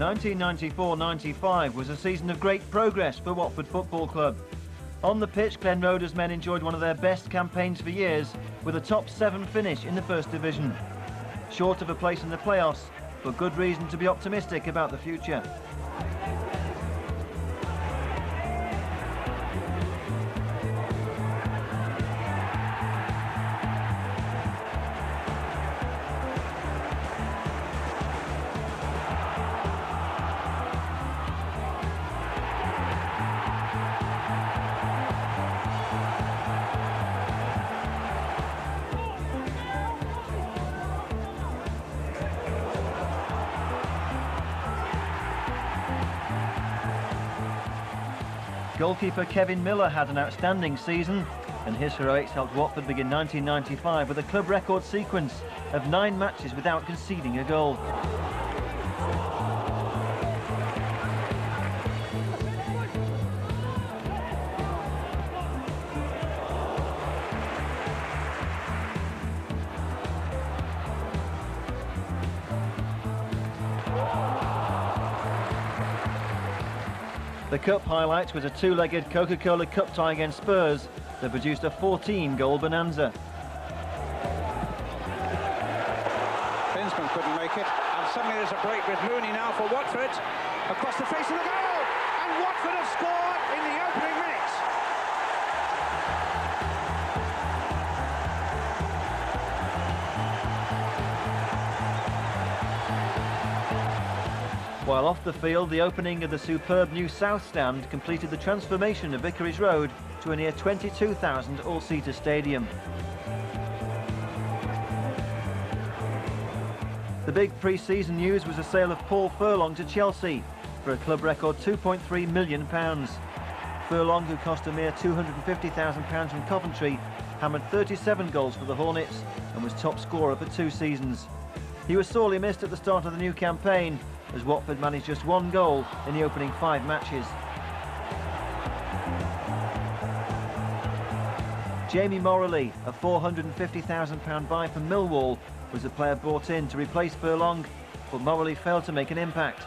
1994-95 was a season of great progress for Watford Football Club. On the pitch, Glen men enjoyed one of their best campaigns for years with a top seven finish in the First Division. Short of a place in the playoffs, but good reason to be optimistic about the future. Goalkeeper Kevin Miller had an outstanding season and his heroics helped Watford begin 1995 with a club record sequence of nine matches without conceding a goal. Cup highlight was a two-legged Coca-Cola Cup tie against Spurs that produced a 14-goal bonanza. Klinsmann couldn't make it, and suddenly there's a break with Mooney now for Watford. Across the face While off the field, the opening of the superb new South Stand completed the transformation of Vicarage Road to a near 22,000 all-seater stadium. The big pre-season news was the sale of Paul Furlong to Chelsea for a club record £2.3 million. Furlong, who cost a mere £250,000 from Coventry, hammered 37 goals for the Hornets and was top scorer for two seasons. He was sorely missed at the start of the new campaign as Watford managed just one goal in the opening five matches. Jamie Moralee, a £450,000 buy from Millwall, was the player brought in to replace Furlong, but Moralee failed to make an impact.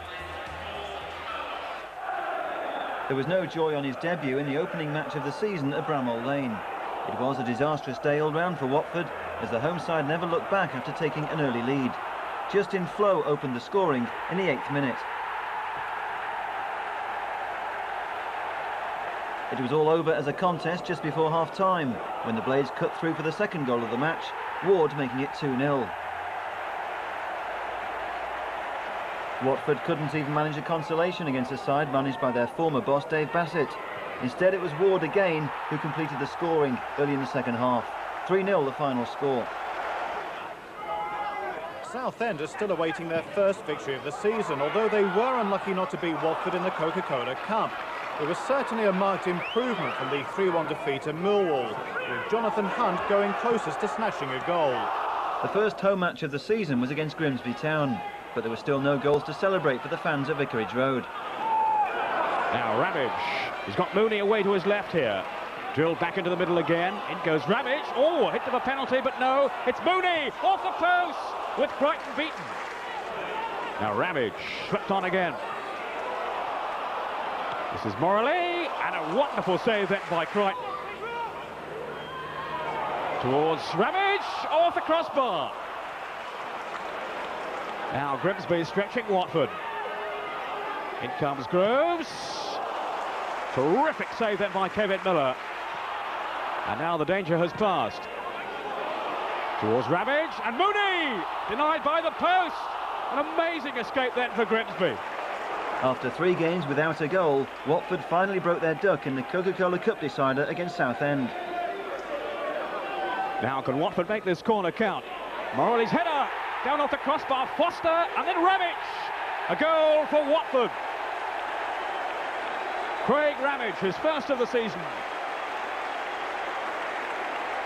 There was no joy on his debut in the opening match of the season at Bramall Lane. It was a disastrous day all round for Watford, as the home side never looked back after taking an early lead. Jostein Flo opened the scoring in the eighth minute. It was all over as a contest just before half-time, when the Blades cut through for the second goal of the match, Ward making it 2-0. Watford couldn't even manage a consolation against a side managed by their former boss Dave Bassett. Instead it was Ward again who completed the scoring early in the second half. 3-0 the final score. Southend are still awaiting their first victory of the season, although they were unlucky not to beat Watford in the Coca-Cola Cup. It was certainly a marked improvement from the 3-1 defeat at Millwall, with Jonathan Hunt going closest to snatching a goal. The first home match of the season was against Grimsby Town, but there were still no goals to celebrate for the fans at Vicarage Road. Now Ramage, he's got Mooney away to his left here. Drilled back into the middle again. In goes Ramage. Oh, hit of a penalty, but no. It's Mooney off the post with Brighton beaten. Now Ramage swept on again. This is Moralee, and a wonderful save then by Crichton. Towards Ramage, off the crossbar. Now Grimsby stretching Watford. In comes Groves. Terrific save then by Kevin Miller. And now the danger has passed. Towards Ramage, and Mooney! Denied by the post! An amazing escape then for Grimsby. After three games without a goal, Watford finally broke their duck in the Coca-Cola Cup decider against Southend. Now can Watford make this corner count? Moralee's header, down off the crossbar, Foster, and then Ramage! A goal for Watford. Craig Ramage, his first of the season.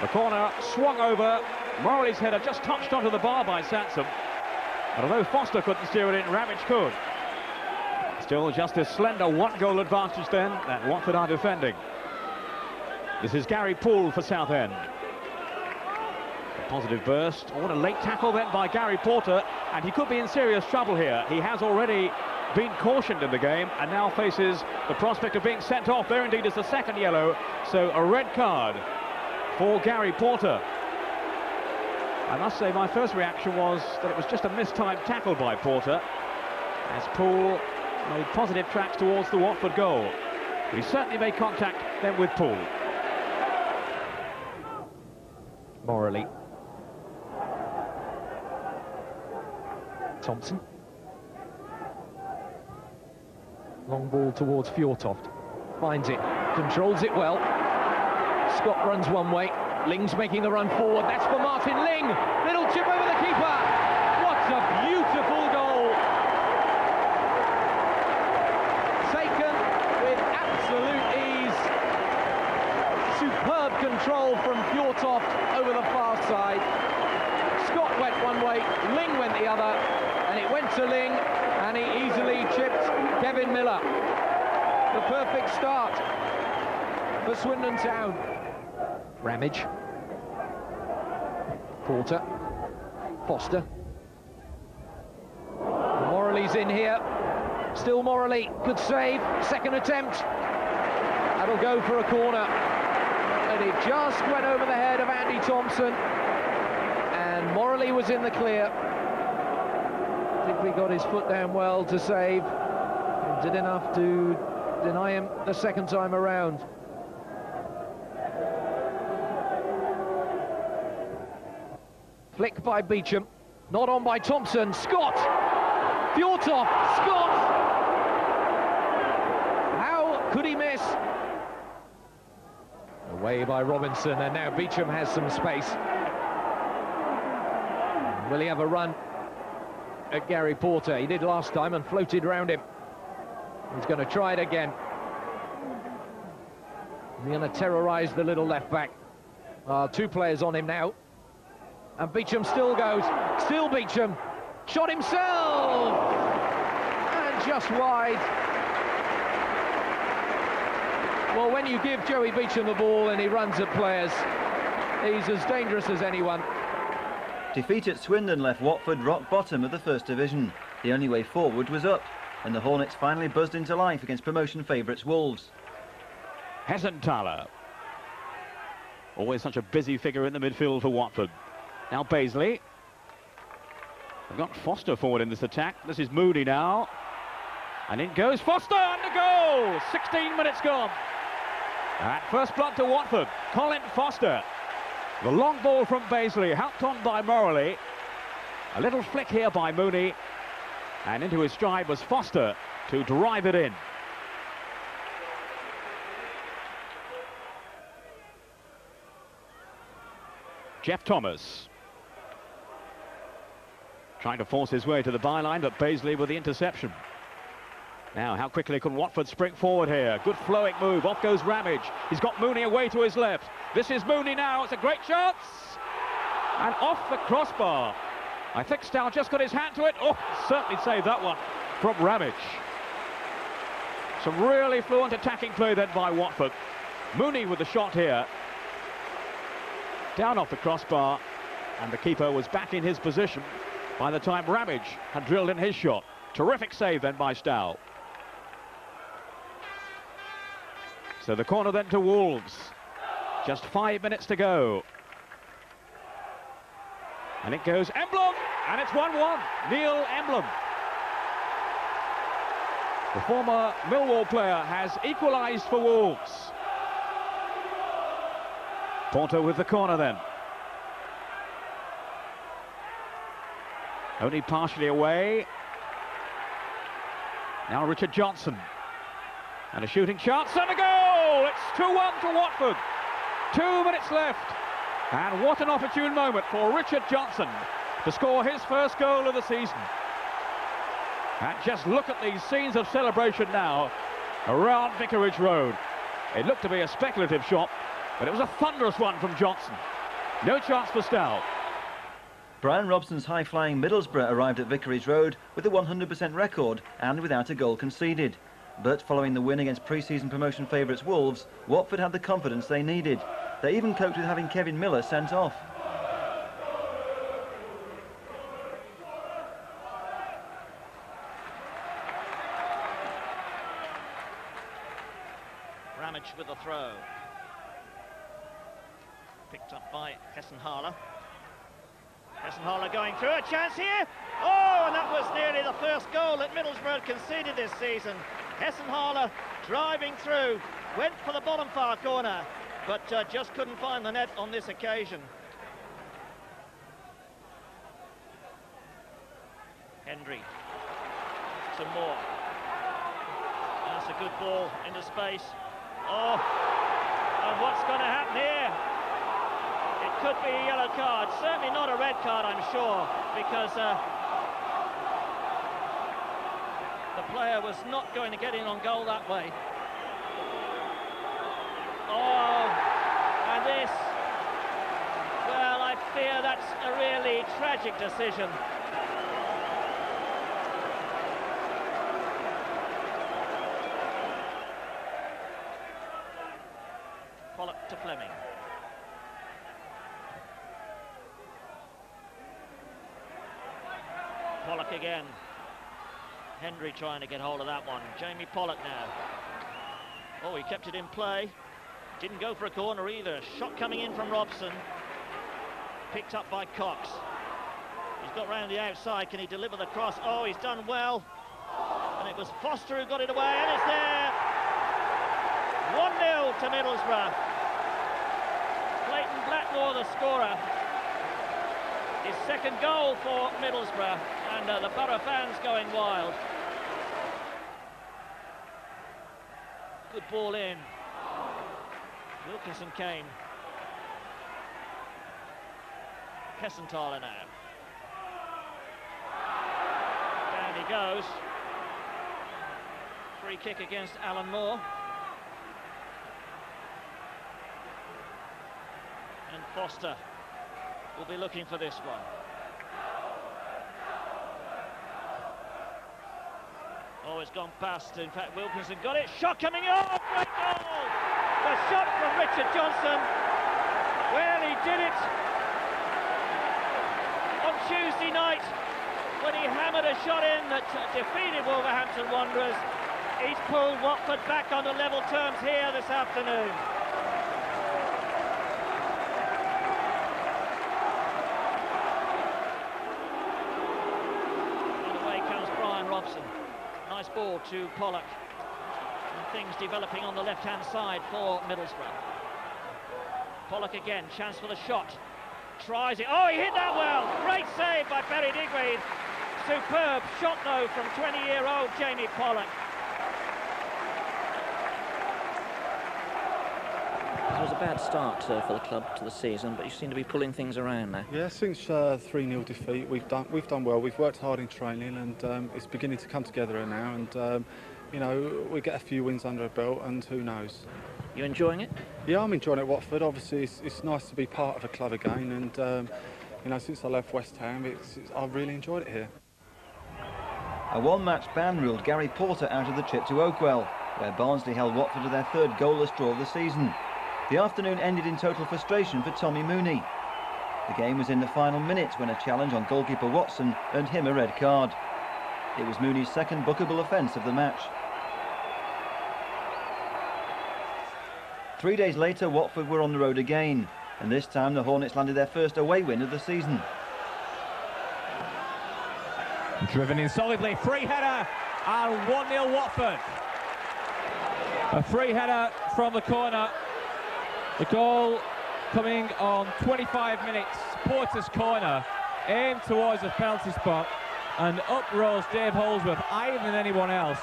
The corner swung over. Moralee's header just touched onto the bar by Sansom. And although Foster couldn't steer it in, Ramage could. Still just a slender one-goal advantage then that Watford are defending. This is Gary Poole for Southend. A positive burst. Oh, what a late tackle then by Gary Porter, and he could be in serious trouble here. He has already been cautioned in the game and now faces the prospect of being sent off. There indeed is the second yellow, so a red card for Gary Porter. I must say my first reaction was that it was just a mistimed tackle by Porter as Poole made positive tracks towards the Watford goal. He certainly made contact then with Poole. Morley. Thompson. Long ball towards Fjortoft. Finds it, controls it well. Scott runs one way. Ling's making the run forward. That's for Martin Ling. Little chip over the keeper. What a beautiful goal. Taken with absolute ease. Superb control from Fjortoft over the far side. Scott went one way, Ling went the other, and it went to Ling, and he easily chipped Kevin Miller. The perfect start for Swindon Town. Ramage. Porter. Foster. Morley's in here. Still Morley. Good save. Second attempt. That'll go for a corner. And it just went over the head of Andy Thompson. And Morley was in the clear. Digby got his foot down well to save. And did enough to deny him the second time around. Flick by Beauchamp. Not on by Thompson. Scott! Fjortoft! Scott! How could he miss? Away by Robinson, and now Beauchamp has some space. Will he have a run at Gary Porter? He did last time and floated round him. He's going to try it again. He's going to terrorise the little left back. Uh, two players on him now. And Beauchamp still goes. Still Beauchamp. Shot himself! And just wide. Well, when you give Joey Beauchamp the ball and he runs at players, he's as dangerous as anyone. Defeat at Swindon left Watford rock bottom of the First Division. The only way forward was up, and the Hornets finally buzzed into life against promotion favourites Wolves. Hessenthaler. Always such a busy figure in the midfield for Watford. Now Bazeley. They've got Foster forward in this attack. This is Moody now. And in goes Foster and the goal! 16 minutes gone. At first blood to Watford, Colin Foster. The long ball from Bazeley, helped on by Morley. A little flick here by Mooney. And into his stride was Foster to drive it in. Geoff Thomas. Trying to force his way to the byline, but Bazeley with the interception. Now, how quickly can Watford spring forward here? Good flowing move. Off goes Ramage. He's got Mooney away to his left. This is Mooney now. It's a great chance. And off the crossbar. I think Stow just got his hand to it. Oh, certainly saved that one from Ramage. Some really fluent attacking play then by Watford. Mooney with the shot here. Down off the crossbar. And the keeper was back in his position by the time Ramage had drilled in his shot. Terrific save then by Stow. So the corner then to Wolves. Just five minutes to go. And it goes Emblem, and it's 1-1. Neil Emblem. The former Millwall player has equalised for Wolves. Porter with the corner then. Only partially away. Now Richard Johnson. And a shooting chance and a goal! It's 2-1 to Watford. Two minutes left. And what an opportune moment for Richard Johnson to score his first goal of the season. And just look at these scenes of celebration now around Vicarage Road. It looked to be a speculative shot, but it was a thunderous one from Johnson. No chance for Stow. Brian Robson's high-flying Middlesbrough arrived at Vicarage Road with a 100% record and without a goal conceded. But following the win against pre-season promotion favourites Wolves, Watford had the confidence they needed. They even coped with having Kevin Miller sent off. throw. Picked up by Hessenthaler. Hessenthaler going through, a chance here! Oh, and that was nearly the first goal that Middlesbrough conceded this season. Hessenthaler driving through, went for the bottom far corner, but uh, just couldn't find the net on this occasion. Hendrie. Some more. That's a good ball into space. Oh, and what's going to happen here? It could be a yellow card. Certainly not a red card, I'm sure, because uh, the player was not going to get in on goal that way. Oh, and this, well, I fear that's a really tragic decision. Pollock to Fleming. Pollock again. Hendrie trying to get hold of that one. Jamie Pollock now. Oh, he kept it in play. Didn't go for a corner either. Shot coming in from Robson. Picked up by Cox. He's got round the outside. Can he deliver the cross? Oh, he's done well. And it was Foster who got it away, and it's there. 1-0 to Middlesbrough. Clayton Blackmore, the scorer. His second goal for Middlesbrough, and uh, the Borough fans going wild. Good ball in. Wilkinson came. Hessenthaler now. Down he goes. Free kick against Alan Moore. And Foster will be looking for this one. It's gone past. In fact, Wilkinson got it. Shot coming up. Great goal! The shot from Richard Johnson. Well, he did it on Tuesday night when he hammered a shot in that defeated Wolverhampton Wanderers. He's pulled Watford back onto level terms here this afternoon. And away comes Brian Robson. Nice ball to Pollock. And things developing on the left-hand side for Middlesbrough. Pollock again, chance for the shot. Tries it. Oh, he hit that well. Great save by Perry Digweed. Superb shot, though, from 20-year-old Jamie Pollock. It was a bad start uh, for the club to the season, but you seem to be pulling things around now. Yeah, since uh, 3-0 defeat, we've done we've done well. We've worked hard in training, and um, it's beginning to come together now. And um, you know, we get a few wins under our belt, and who knows? You enjoying it? Yeah, I'm enjoying it. Watford. Obviously, it's, it's nice to be part of a club again, and um, you know, since I left West Ham, it's, it's, I've really enjoyed it here. A one-match ban ruled Gary Porter out of the trip to Oakwell, where Barnsley held Watford to their third goalless draw of the season. The afternoon ended in total frustration for Tommy Mooney. The game was in the final minutes when a challenge on goalkeeper Watson earned him a red card. It was Mooney's second bookable offence of the match. Three days later, Watford were on the road again, and this time the Hornets landed their first away win of the season. Driven in solidly, free header, and 1-0 Watford. A free header from the corner. The goal coming on 25 minutes. Porter's corner, aimed towards the penalty spot, and up rose Dave Holdsworth, higher than anyone else.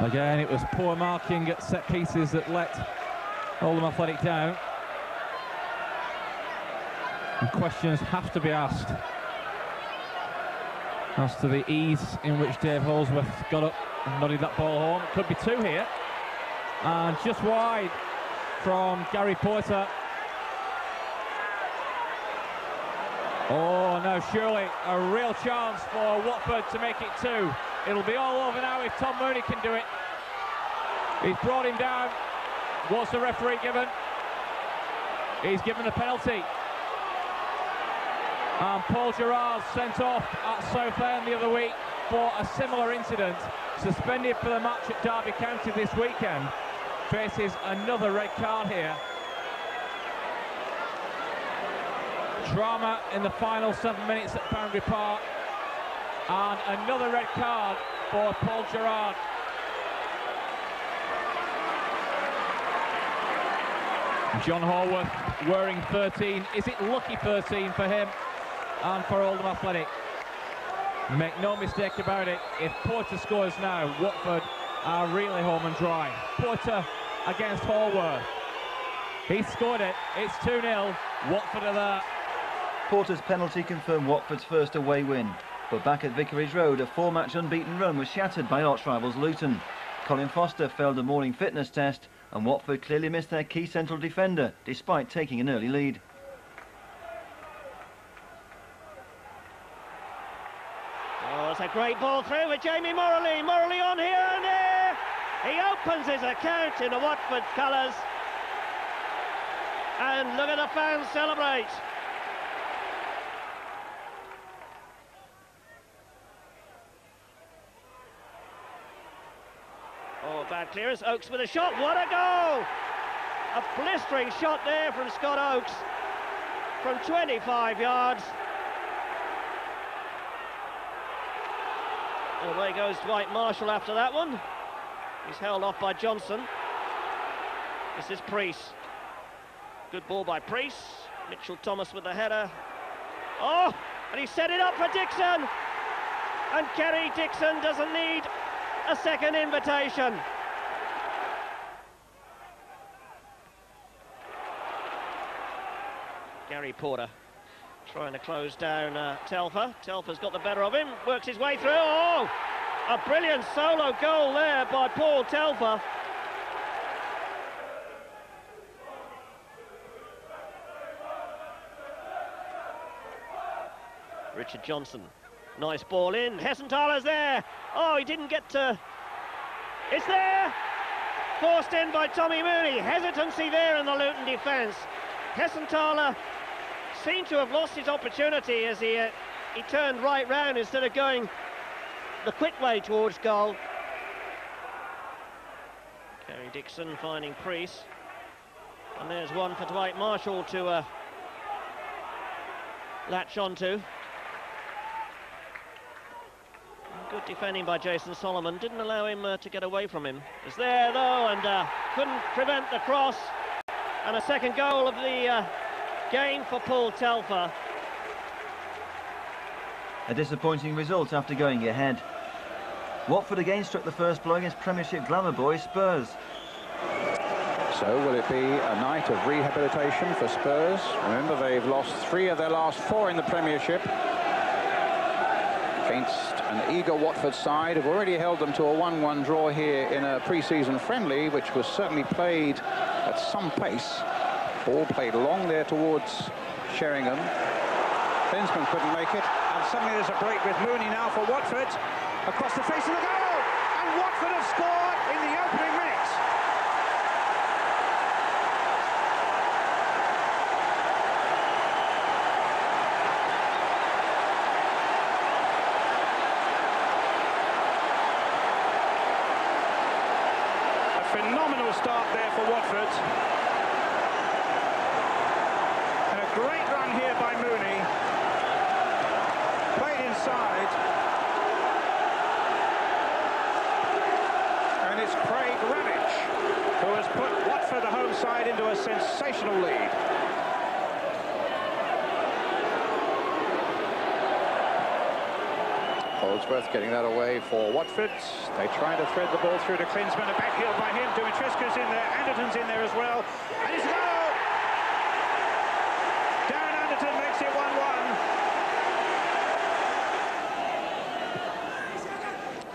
Again, it was poor marking at set pieces that let Oldham Athletic down. And questions have to be asked as to the ease in which Dave Holdsworth got up nodded that ball home. Could be two here. And just wide from Gary Porter. Oh no, surely a real chance for Watford to make it two. It'll be all over now if Tom Mooney can do it. He's brought him down. What's the referee given? He's given a penalty. And Paul Gerrard sent off at Southend the other week for a similar incident, suspended for the match at Derby County this weekend, faces another red card here. Drama in the final seven minutes at Boundary Park. And another red card for Paul Gerrard. John Hallworth wearing 13. Is it lucky 13 for him and for Oldham Athletic? Make no mistake about it, if Porter scores now, Watford are really home and dry. Porter against Hallworth. He scored it, it's 2-0, Watford are there. Porter's penalty confirmed Watford's first away win. But back at Vicarage Road, a four-match unbeaten run was shattered by arch-rivals Luton. Colin Foster failed a morning fitness test and Watford clearly missed their key central defender, despite taking an early lead. Oh, it's a great ball through with Jamie Morley. Moralee on here and there. He opens his account in the Watford colours. And look at the fans celebrate. Oh, bad clearance. Oakes with a shot. What a goal! A blistering shot there from Scott Oakes from 25 yards. Away goes Dwight Marshall after that one. He's held off by Johnson. This is Priest. Good ball by Priest. Mitchell Thomas with the header. Oh, and he set it up for Dixon. And Kerry Dixon doesn't need a second invitation. Gary Porter trying to close down uh, Telfer. Telfer's got the better of him, works his way through. Oh, a brilliant solo goal there by Paul Telfer. Richard Johnson Nice ball in. Hessenthaler's there. Oh, he didn't get to... It's there! Forced in by Tommy Mooney. Hesitancy there in the Luton defence. Hessenthaler seemed to have lost his opportunity as he, uh, he turned right round instead of going the quick way towards goal. Kerry Dixon finding Preece. And there's one for Dwight Marshall to uh, latch onto. Good defending by Jason Solomon. Didn't allow him uh, to get away from him. It's there, though, and uh, couldn't prevent the cross. And a second goal of the uh, game for Paul Telfer. A disappointing result after going ahead. Watford again struck the first blow against Premiership glamour boy Spurs. So will it be a night of rehabilitation for Spurs? Remember, they've lost three of their last four in the Premiership against an eager Watford side have already held them to a 1-1 draw here in a pre-season friendly, which was certainly played at some pace. Ball played long there towards Sheringham. Klinsmann couldn't make it, and suddenly there's a break with Mooney now for Watford. Across the face of the goal, and Watford have scored in the opening minutes. A phenomenal start there for Watford. And a great run here by Mooney. Inside. And it's Craig Ramage who has put Watford, the home side, into a sensational lead. Holdsworth getting that away for Watford. They try to thread the ball through to Klinsmann. A back heel by him. Dumitrescu's in there. Anderton's in there as well. And it's a goal! Darren Anderton makes it 1-1.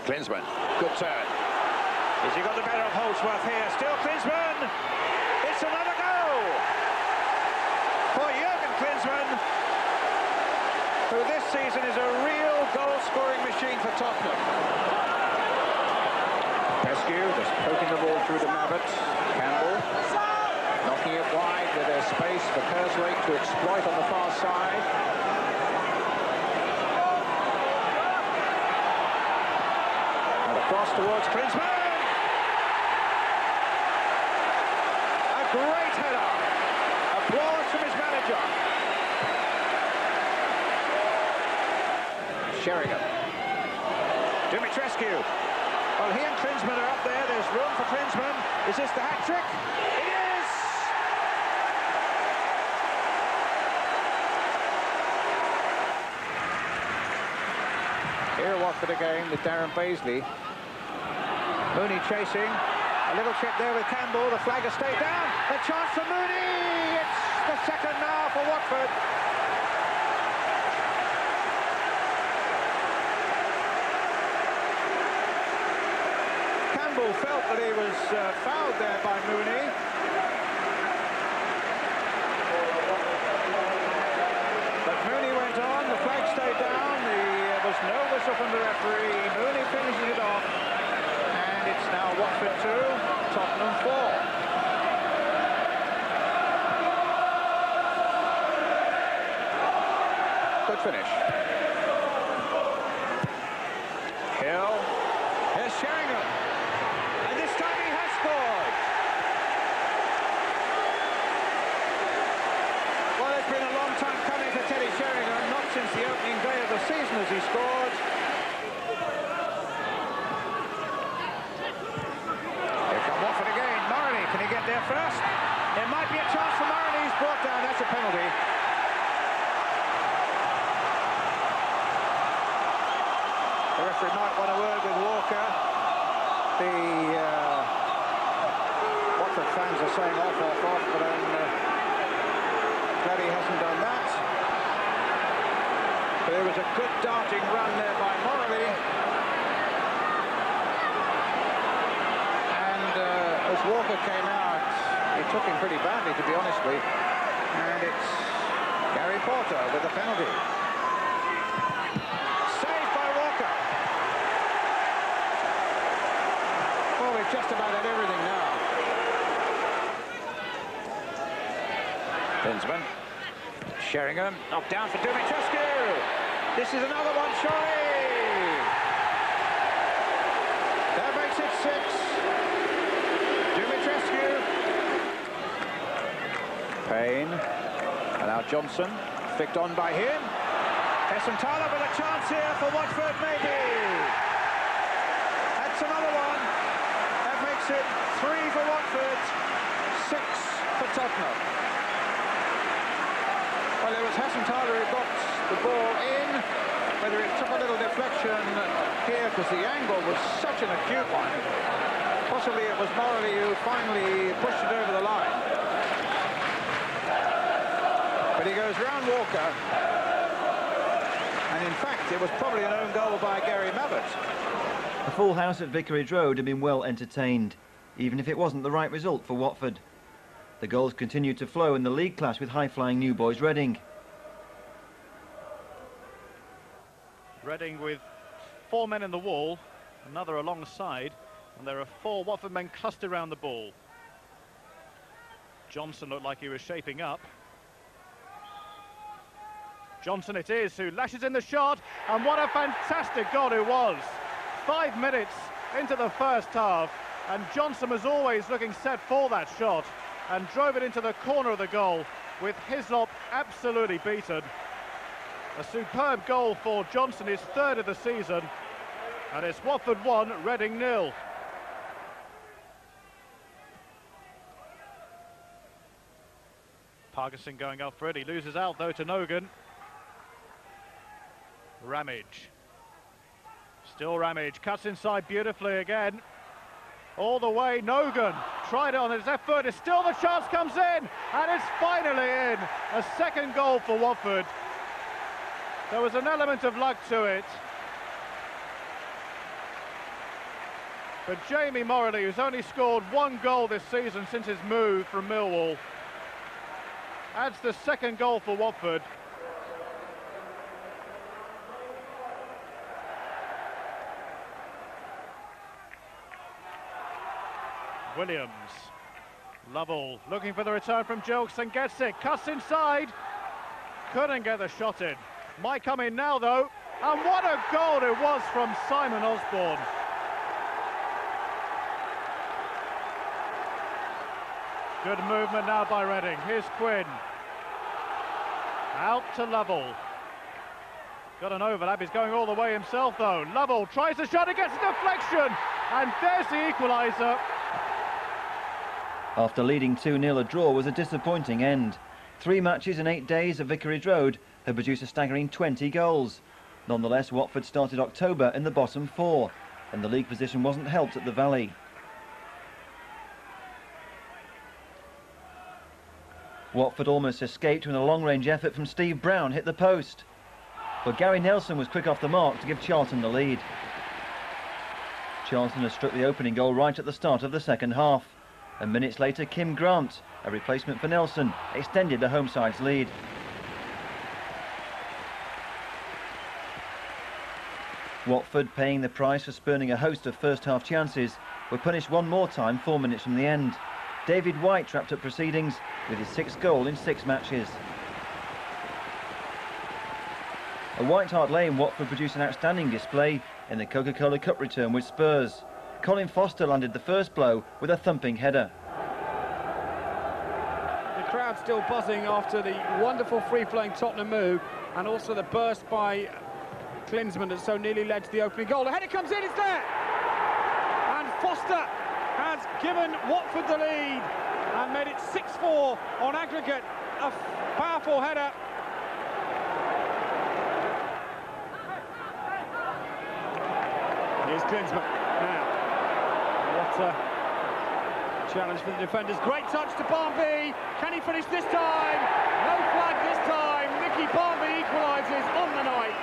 Klinsmann, good turn. Has he got the better of Holdsworth here? Still Klinsmann! It's another goal! For Jurgen Klinsmann, who this season is a real goal-scoring machine for Tottenham. Popescu just poking the ball through to Mabbutt. Campbell knocking it wide with their space for Kerslake to exploit on the far side. Across towards Klinsmann. A great header. Applause from his manager. Sheringham. Dumitrescu. Well, he and Klinsmann are up there. There's room for Klinsmann. Is this the hat-trick? It is! Here Watford again with Darren Bazeley. Mooney chasing. A little chip there with Campbell. The flag has stayed down. A chance for Mooney. It's the second now for Watford. Campbell felt that he was uh, fouled there by Mooney. But Mooney went on. The flag stayed down. There was no whistle from the referee. Mooney finishes it off. It's now Watford 2, Tottenham 4. Good finish. Hill. Here's Sheringham. And this time he has scored. Well, it's been a long time coming for Teddy Sheringham, not since the opening day of the season as he scored. Here come Watford again. Morley, can he get there first? There might be a chance for Morley. He's brought down. That's a penalty. The referee might want a word with Walker. The uh, Watford fans are saying off, off, off, but I'm uh, glad he hasn't done that. But there was a good darting run there by Morley. And uh, as Walker came out, he took him pretty badly, to be honest with you. And it's Gary Porter with the penalty. Saved by Walker. Well, we've just about had everything now. Klinsmann. Sheringham. Knocked down for Dumitrescu. This is another one, surely. That makes it six. Dumitrescu. Payne. And now Johnson. picked on by him. Hessenthaler with a chance here for Watford, maybe. That's another one. That makes it three for Watford, six for Tottenham. Well, it was Hessenthaler who got the ball in. Whether it took a little deflection here because the angle was such an acute one. Possibly it was Morley who finally pushed it over the line. But he goes round Walker. And in fact, it was probably an own goal by Gary Mabbutt. The full house at Vicarage Road had been well entertained, even if it wasn't the right result for Watford. The goals continued to flow in the league clash with high-flying New Boys Reading. Reading with four men in the wall, another alongside, and there are four Watford men clustered around the ball. Johnson looked like he was shaping up. Johnson it is who lashes in the shot, and what a fantastic goal it was. Five minutes into the first half, and Johnson was always looking set for that shot, and drove it into the corner of the goal, with Hislop absolutely beaten. A superb goal for Johnson, his third of the season, and it's Watford 1, Reading nil. Parkinson going up for it, he loses out though to Nogan. Ramage. Still Ramage, cuts inside beautifully again. All the way, Nogan tried it on his effort, it's still the chance comes in, and it's finally in. A second goal for Watford. There was an element of luck to it. But Jamie Moralee, who's only scored one goal this season since his move from Millwall, adds the second goal for Watford. Williams. Lovell looking for the return from Jokes and gets it. Cuts inside. Couldn't get the shot in. Might come in now, though. And what a goal it was from Simon Osborn. Good movement now by Reading. Here's Quinn. Out to Lovell. Got an overlap. He's going all the way himself, though. Lovell tries to shot. It gets a deflection. And there's the equaliser after leading 2-0, a draw was a disappointing end. Three matches in eight days at Vicarage Road had produced a staggering 20 goals. Nonetheless, Watford started October in the bottom four, and the league position wasn't helped at the Valley. Watford almost escaped when a long-range effort from Steve Brown hit the post. But Gary Nelson was quick off the mark to give Charlton the lead. Charlton had struck the opening goal right at the start of the second half. And minutes later, Kim Grant, a replacement for Nelson, extended the home side's lead. Watford, paying the price for spurning a host of first-half chances, were punished one more time four minutes from the end. David Whyte wrapped up proceedings with his sixth goal in six matches. At White Hart Lane, Watford produced an outstanding display in the Coca-Cola Cup return with Spurs. Colin Foster landed the first blow with a thumping header. The crowd still buzzing after the wonderful free-flowing Tottenham move and also the burst by Klinsmann that so nearly led to the opening goal. The header comes in, it's there! And Foster has given Watford the lead and made it 6-4 on aggregate. A powerful header. Here's Klinsmann. A challenge for the defenders. Great touch to Barmby. Can he finish this time? No flag this time. Nicky Barmby equalises on the night.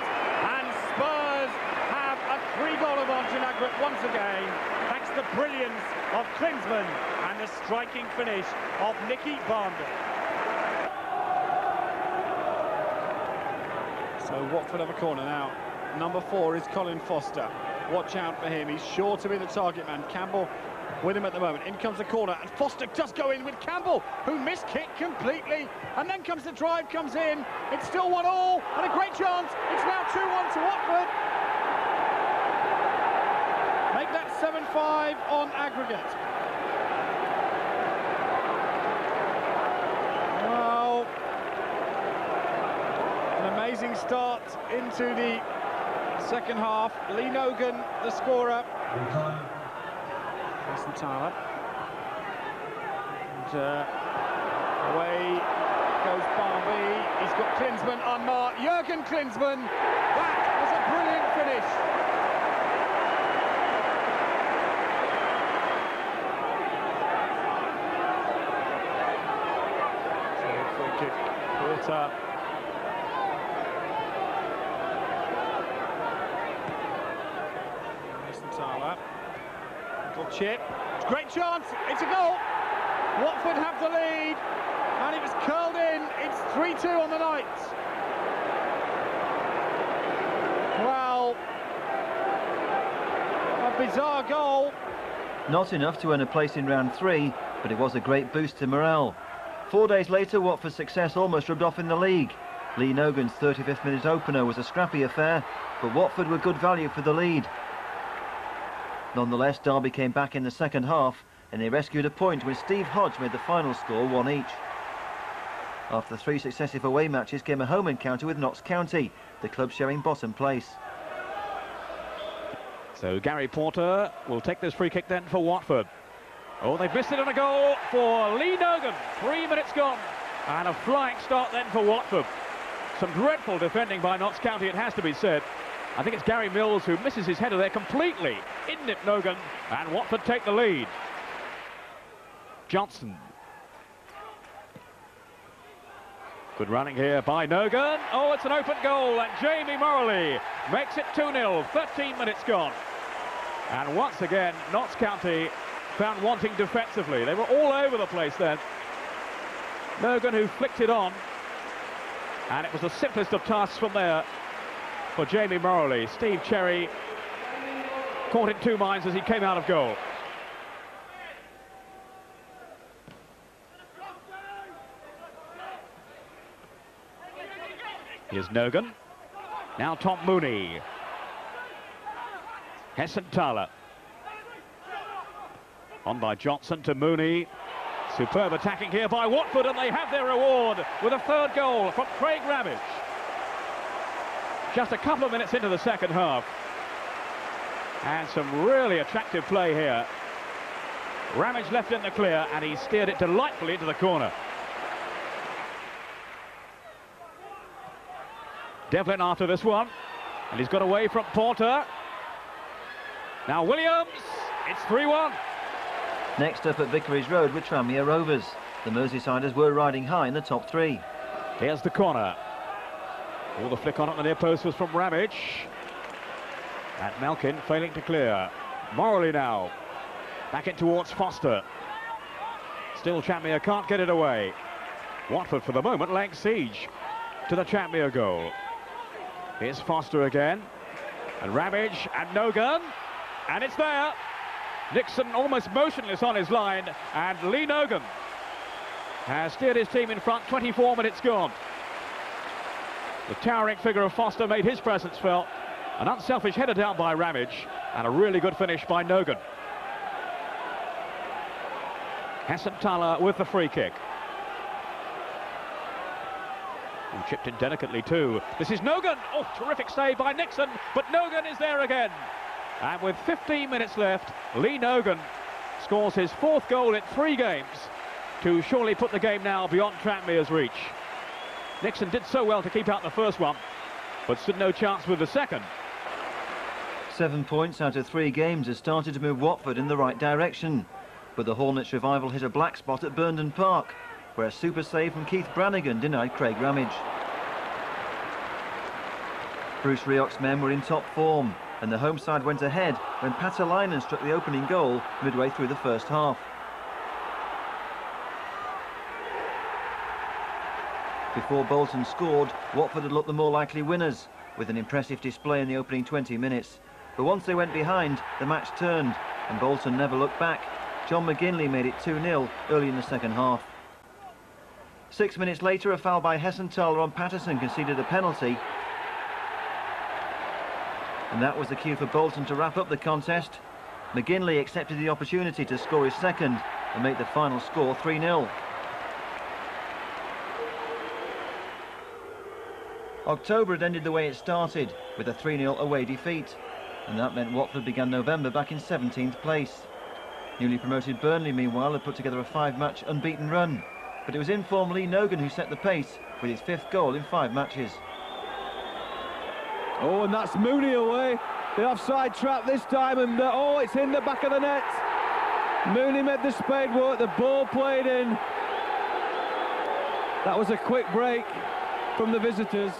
And Spurs have a three-goal advantage once again, thanks to the brilliance of Klinsmann and the striking finish of Nicky Barmby. So Watford have a corner now. Number four is Colin Foster. Watch out for him. He's sure to be the target man. Campbell with him at the moment. In comes the corner, and Foster does go in with Campbell, who missed kick completely. And then comes the drive, comes in. It's still one all, and a great chance. It's now 2-1 to Watford. Make that 7-5 on aggregate. Well, an amazing start into the second half. Lee Nogan, the scorer. Jason Tyler. And uh, away goes Barmby. He's got Klinsmann unmarked. Jurgen Klinsmann. That was a brilliant finish. So free kick brought up. Mason Tyler. Little chip. Great chance. It's a goal. Watford have the lead. And it was curled in. It's 3-2 on the night. Well, a bizarre goal. Not enough to earn a place in round three, but it was a great boost to morale. Four days later, Watford's success almost rubbed off in the league. Lee Nogan's 35th minute opener was a scrappy affair, but Watford were good value for the lead. Nonetheless, Derby came back in the second half, and they rescued a point when Steve Hodge made the final score one each. After three successive away matches came a home encounter with Notts County, the club sharing bottom place. So Gary Porter will take this free kick then for Watford. Oh, they've missed it on a goal for Lee Nogan. Three minutes gone. And a flying start then for Watford. Some dreadful defending by Notts County, it has to be said. I think it's Gary Mills who misses his header there completely. In it, Nogan. And Watford take the lead. Johnson. Good running here by Nogan. Oh, it's an open goal, and Jamie Moralee makes it 2-0. 13 minutes gone. And once again, Notts County found wanting defensively. They were all over the place then. Nogan who flicked it on. And it was the simplest of tasks from there for Jamie Moralee. Steve Cherry caught in two minds as he came out of goal. Here's Nogan. Now Tom Mooney. Hessenthaler. On by Johnson to Mooney. Superb attacking here by Watford, and they have their reward with a third goal from Craig Ramage. Just a couple of minutes into the second half. And some really attractive play here. Ramage left in the clear, and he steered it delightfully into the corner. Devlin after this one, and he's got away from Porter. Now Williams, it's 3-1. Next up at Vicarage Road with Tranmere Rovers. The Merseysiders were riding high in the top three. Here's the corner. All the flick on at the near post was from Ramage. And Malkin failing to clear. Morley now. Back it towards Foster. Still Tranmere can't get it away. Watford for the moment laying siege to the Tranmere goal. Here's Foster again. And Ramage and Nogan. And it's there. Nixon almost motionless on his line. And Lee Nogan has steered his team in front. 24 minutes gone. The towering figure of Foster made his presence felt. An unselfish header down by Ramage. And a really good finish by Nogan. Hessenthaler with the free kick. Who chipped in delicately too. This is Nogan. Oh, terrific save by Nixon, but Nogan is there again. And with 15 minutes left, Lee Nogan scores his fourth goal in three games to surely put the game now beyond Tranmere's reach. Nixon did so well to keep out the first one, but stood no chance with the second. Seven points out of three games has started to move Watford in the right direction. But the Hornets revival hit a black spot at Burnden Park where a super save from Keith Branagan denied Craig Ramage. Bruce Rioch's men were in top form, and the home side went ahead when Paatelainen struck the opening goal midway through the first half. Before Bolton scored, Watford had looked the more likely winners, with an impressive display in the opening 20 minutes. But once they went behind, the match turned, and Bolton never looked back. John McGinley made it 2-0 early in the second half. Six minutes later, a foul by Hessenthaler on Patterson conceded a penalty. And that was the cue for Bolton to wrap up the contest. McGinley accepted the opportunity to score his second and make the final score 3-0. October had ended the way it started, with a 3-0 away defeat. And that meant Watford began November back in 17th place. Newly promoted Burnley, meanwhile, had put together a five-match unbeaten run but it was inform Lee Nogan who set the pace with his fifth goal in five matches. Oh, and that's Mooney away. The offside trap this time, and uh, oh, it's in the back of the net. Mooney made the spade work, the ball played in. That was a quick break from the visitors.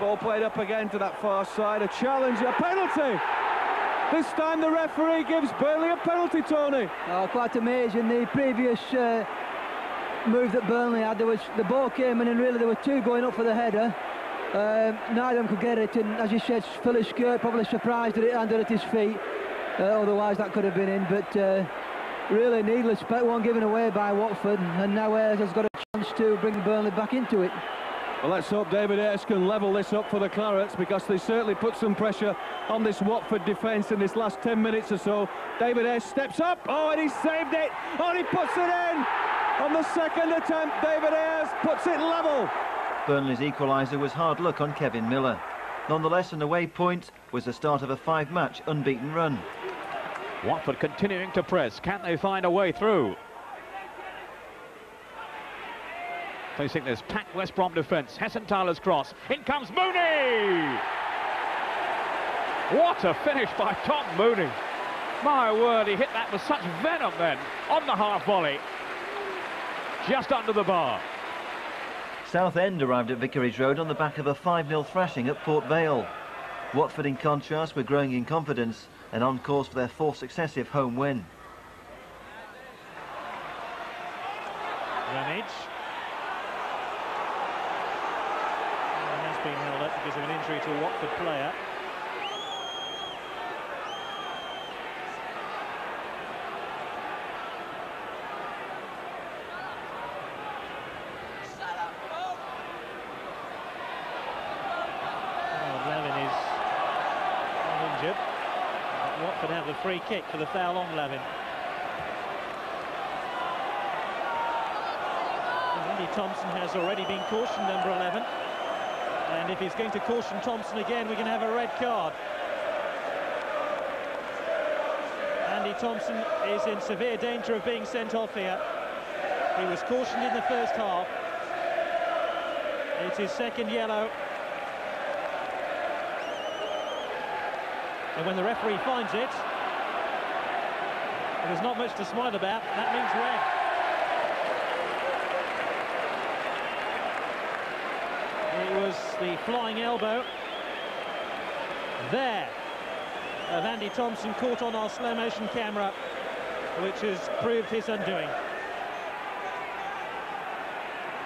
Ball played up again to that far side. A challenge, a penalty. This time the referee gives Burnley a penalty, Tony. Oh, quite amazing. The previous uh, move that Burnley had, there was the ball came in and really there were two going up for the header. Um, neither of them could get it, and as you said, Phillips Skirt probably surprised that it landed at his feet. Uh, otherwise, that could have been in. But uh, really, needless but one given away by Watford, and now Eyres has got a chance to bring Burnley back into it. Well, let's hope David Eyres can level this up for the Clarets because they certainly put some pressure on this Watford defence in this last 10 minutes or so. David Eyres steps up. Oh, and he saved it. Oh, he puts it in. On the second attempt, David Eyres puts it level. Burnley's equaliser was hard luck on Kevin Miller. Nonetheless, an away point was the start of a five-match unbeaten run. Watford continuing to press. Can they find a way through? Facing this packed West Brom defence. Hessenthaler's cross. In comes Mooney! What a finish by Tom Mooney. My word, he hit that with such venom then on the half volley. Just under the bar. Southend arrived at Vicarage Road on the back of a 5-0 thrashing at Port Vale. Watford, in contrast, were growing in confidence and on course for their fourth successive home win. Ramage commentary to a Watford player. Oh, Watford have the free kick for the foul on Lavin. Andy Thompson has already been cautioned, number 11. And if he's going to caution Thompson again, we can have a red card. Andy Thompson is in severe danger of being sent off here. He was cautioned in the first half. It's his second yellow. And when the referee finds it, there's not much to smile about. That means red. Was the flying elbow there of Andy Thompson caught on our slow motion camera, which has proved his undoing.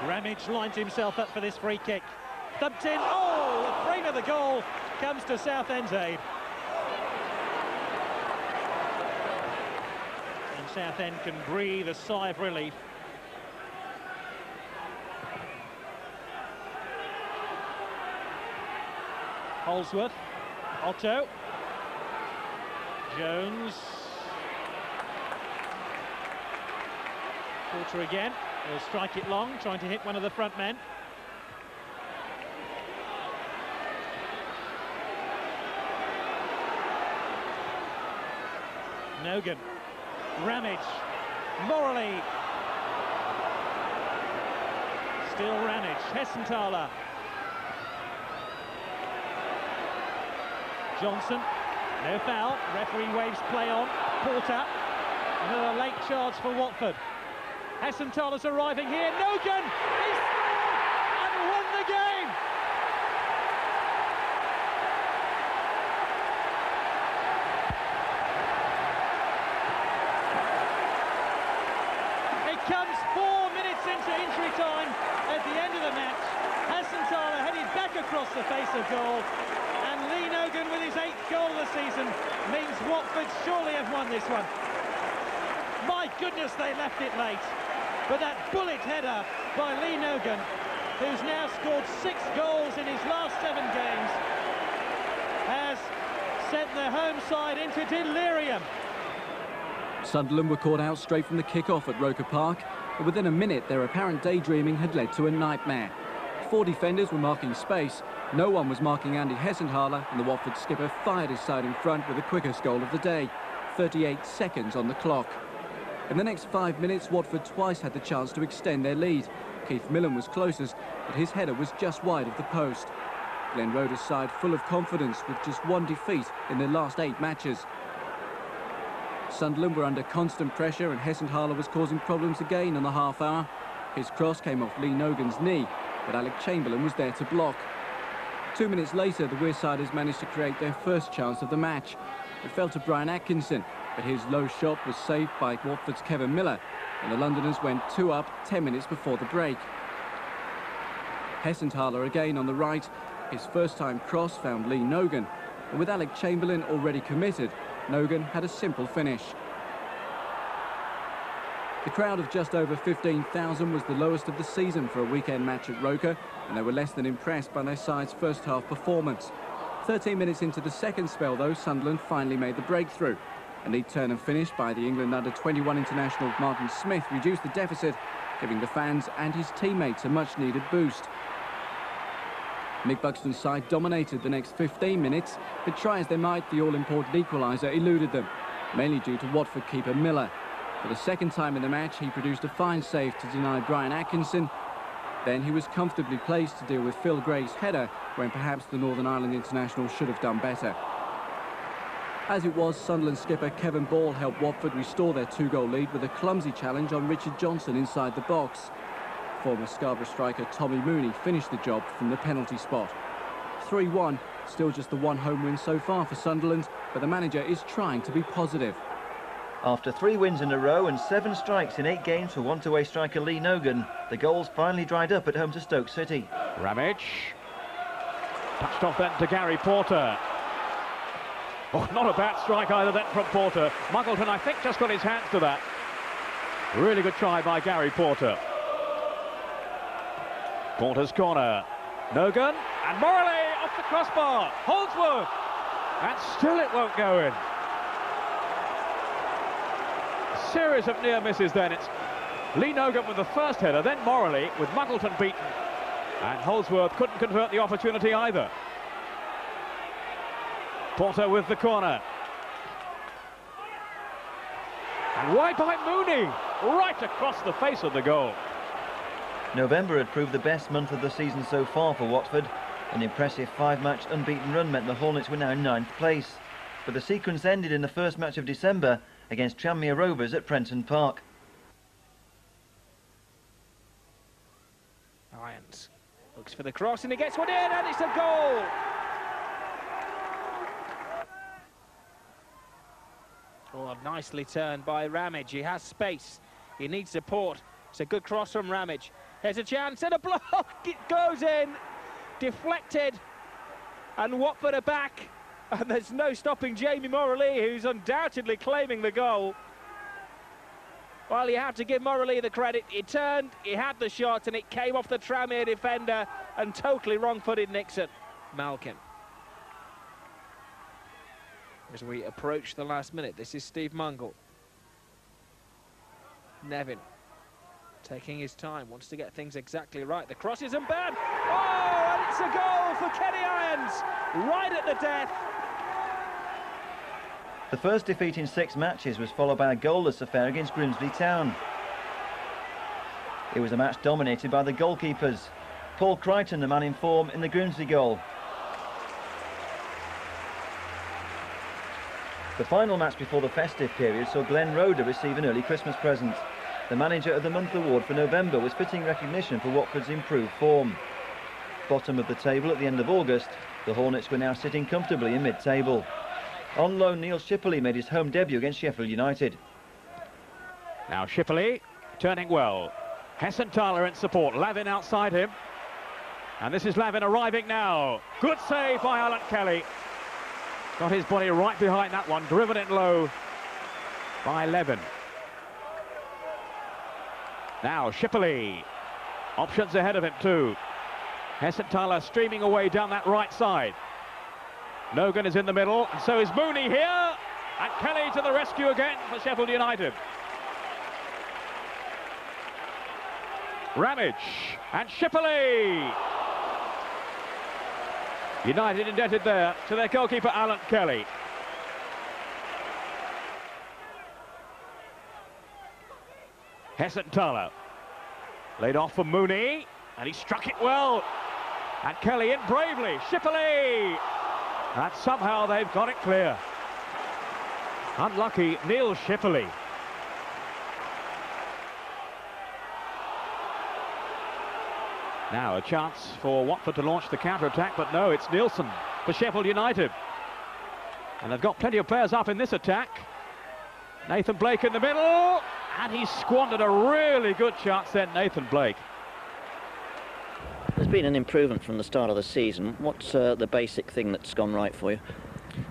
Ramage lines himself up for this free kick. Thumped in. Oh, the frame of the goal comes to Southend's aid. And Southend can breathe a sigh of relief. Holdsworth, Otto, Jones. Porter again, he'll strike it long, trying to hit one of the front men. Nogan, Ramage, Morley. Still Ramage, Hessenthaler. Johnson, no foul, referee waves play on, Porter, another late charge for Watford. Hessenthaler's arriving here, Nogan, he's through and won the game! It comes four minutes into injury time at the end of the match. Hessenthaler headed back across the face of goal and Lee Nogan with his eighth goal of the season means Watford surely have won this one. My goodness, they left it late. But that bullet header by Lee Nogan, who's now scored six goals in his last seven games, has sent the home side into delirium. Sunderland were caught out straight from the kick-off at Roker Park, but within a minute their apparent daydreaming had led to a nightmare. Four defenders were marking space, no one was marking Andy Hessenthaler, and the Watford skipper fired his side in front with the quickest goal of the day. 38 seconds on the clock. In the next five minutes, Watford twice had the chance to extend their lead. Keith Millen was closest, but his header was just wide of the post. Glenn Roeder's side full of confidence with just one defeat in their last eight matches. Sunderland were under constant pressure and Hessenthaler was causing problems again in the half hour. His cross came off Lee Nogan's knee, but Alec Chamberlain was there to block. Two minutes later, the Wearsiders managed to create their first chance of the match. It fell to Brian Atkinson, but his low shot was saved by Watford's Kevin Miller, and the Londoners went two up 10 minutes before the break. Hessenthaler again on the right. His first-time cross found Lee Nogan, and with Alec Chamberlain already committed, Nogan had a simple finish. The crowd of just over 15,000 was the lowest of the season for a weekend match at Roker, and they were less than impressed by their side's first half performance. 13 minutes into the second spell, though, Sunderland finally made the breakthrough. A neat turn and finish by the England under-21 international Martin Smith reduced the deficit, giving the fans and his teammates a much-needed boost. Mick Buxton's side dominated the next 15 minutes, but try as they might, the all-important equaliser eluded them, mainly due to Watford keeper Miller. For the second time in the match, he produced a fine save to deny Brian Atkinson. Then he was comfortably placed to deal with Phil Gray's header, when perhaps the Northern Ireland international should have done better. As it was, Sunderland skipper Kevin Ball helped Watford restore their two-goal lead with a clumsy challenge on Richard Johnson inside the box. Former Scarborough striker Tommy Mooney finished the job from the penalty spot. 3-1, still just the one home win so far for Sunderland, but the manager is trying to be positive. After three wins in a row and seven strikes in eight games for one-to-way striker Lee Nogan, the goals finally dried up at home to Stoke City. Ramage. Touched off then to Gary Porter. Oh, not a bad strike either then from Porter. Muggleton, I think, just got his hands to that. Really good try by Gary Porter. Porter's corner. Nogan and Morley off the crossbar. Holdsworth. And still it won't go in. Series of near misses then. It's Lee Nogan with the first header, then Morley with Muggleton beaten. And Holdsworth couldn't convert the opportunity either. Porter with the corner. And wide by Mooney, right across the face of the goal. November had proved the best month of the season so far for Watford. An impressive five-match unbeaten run meant the Hornets were now in ninth place. But the sequence ended in the first match of December against Tranmere Rovers at Prenton Park. Irons looks for the cross and he gets one in and it's a goal! Oh, nicely turned by Ramage. He has space. He needs support. It's a good cross from Ramage. There's a chance and a block. It goes in. Deflected. And Watford are back. And there's no stopping Jamie Moralee, who's undoubtedly claiming the goal. Well, you have to give Moralee the credit. He turned, he had the shot, and it came off the Tranmere defender and totally wrong-footed Nixon. Malkin. As we approach the last minute, this is Steve Mungall. Nevin taking his time, wants to get things exactly right. The cross isn't bad. Oh, and it's a goal for Kenny Irons, right at the death. The first defeat in six matches was followed by a goalless affair against Grimsby Town. It was a match dominated by the goalkeepers. Paul Crichton, the man in form in the Grimsby goal. The final match before the festive period saw Glenn Roeder receive an early Christmas present. The Manager of the Month award for November was fitting recognition for Watford's improved form. Bottom of the table at the end of August, the Hornets were now sitting comfortably in mid-table. On loan, Neil Shipperley made his home debut against Sheffield United. Now Shipperley turning well. Hessenthaler in support, Lavin outside him. And this is Lavin arriving now. Good save by Alan Kelly. Got his body right behind that one, driven it low by Lavin. Now Shipperley. Options ahead of him too. Hessenthaler streaming away down that right side. Nogan is in the middle, and so is Mooney here. And Kelly to the rescue again for Sheffield United. Ramage and Shipperley. United indebted there to their goalkeeper Alan Kelly. Hessenthaler laid off for Mooney and he struck it well and Kelly in bravely Shipperley and somehow they've got it clear unlucky Neil Shipperley Now a chance for Watford to launch the counter-attack, but no, it's Nilsen for Sheffield United. And they've got plenty of players up in this attack. Nathan Blake in the middle, and he squandered a really good chance then, Nathan Blake. Been an improvement from the start of the season. What's uh, the basic thing that's gone right for you?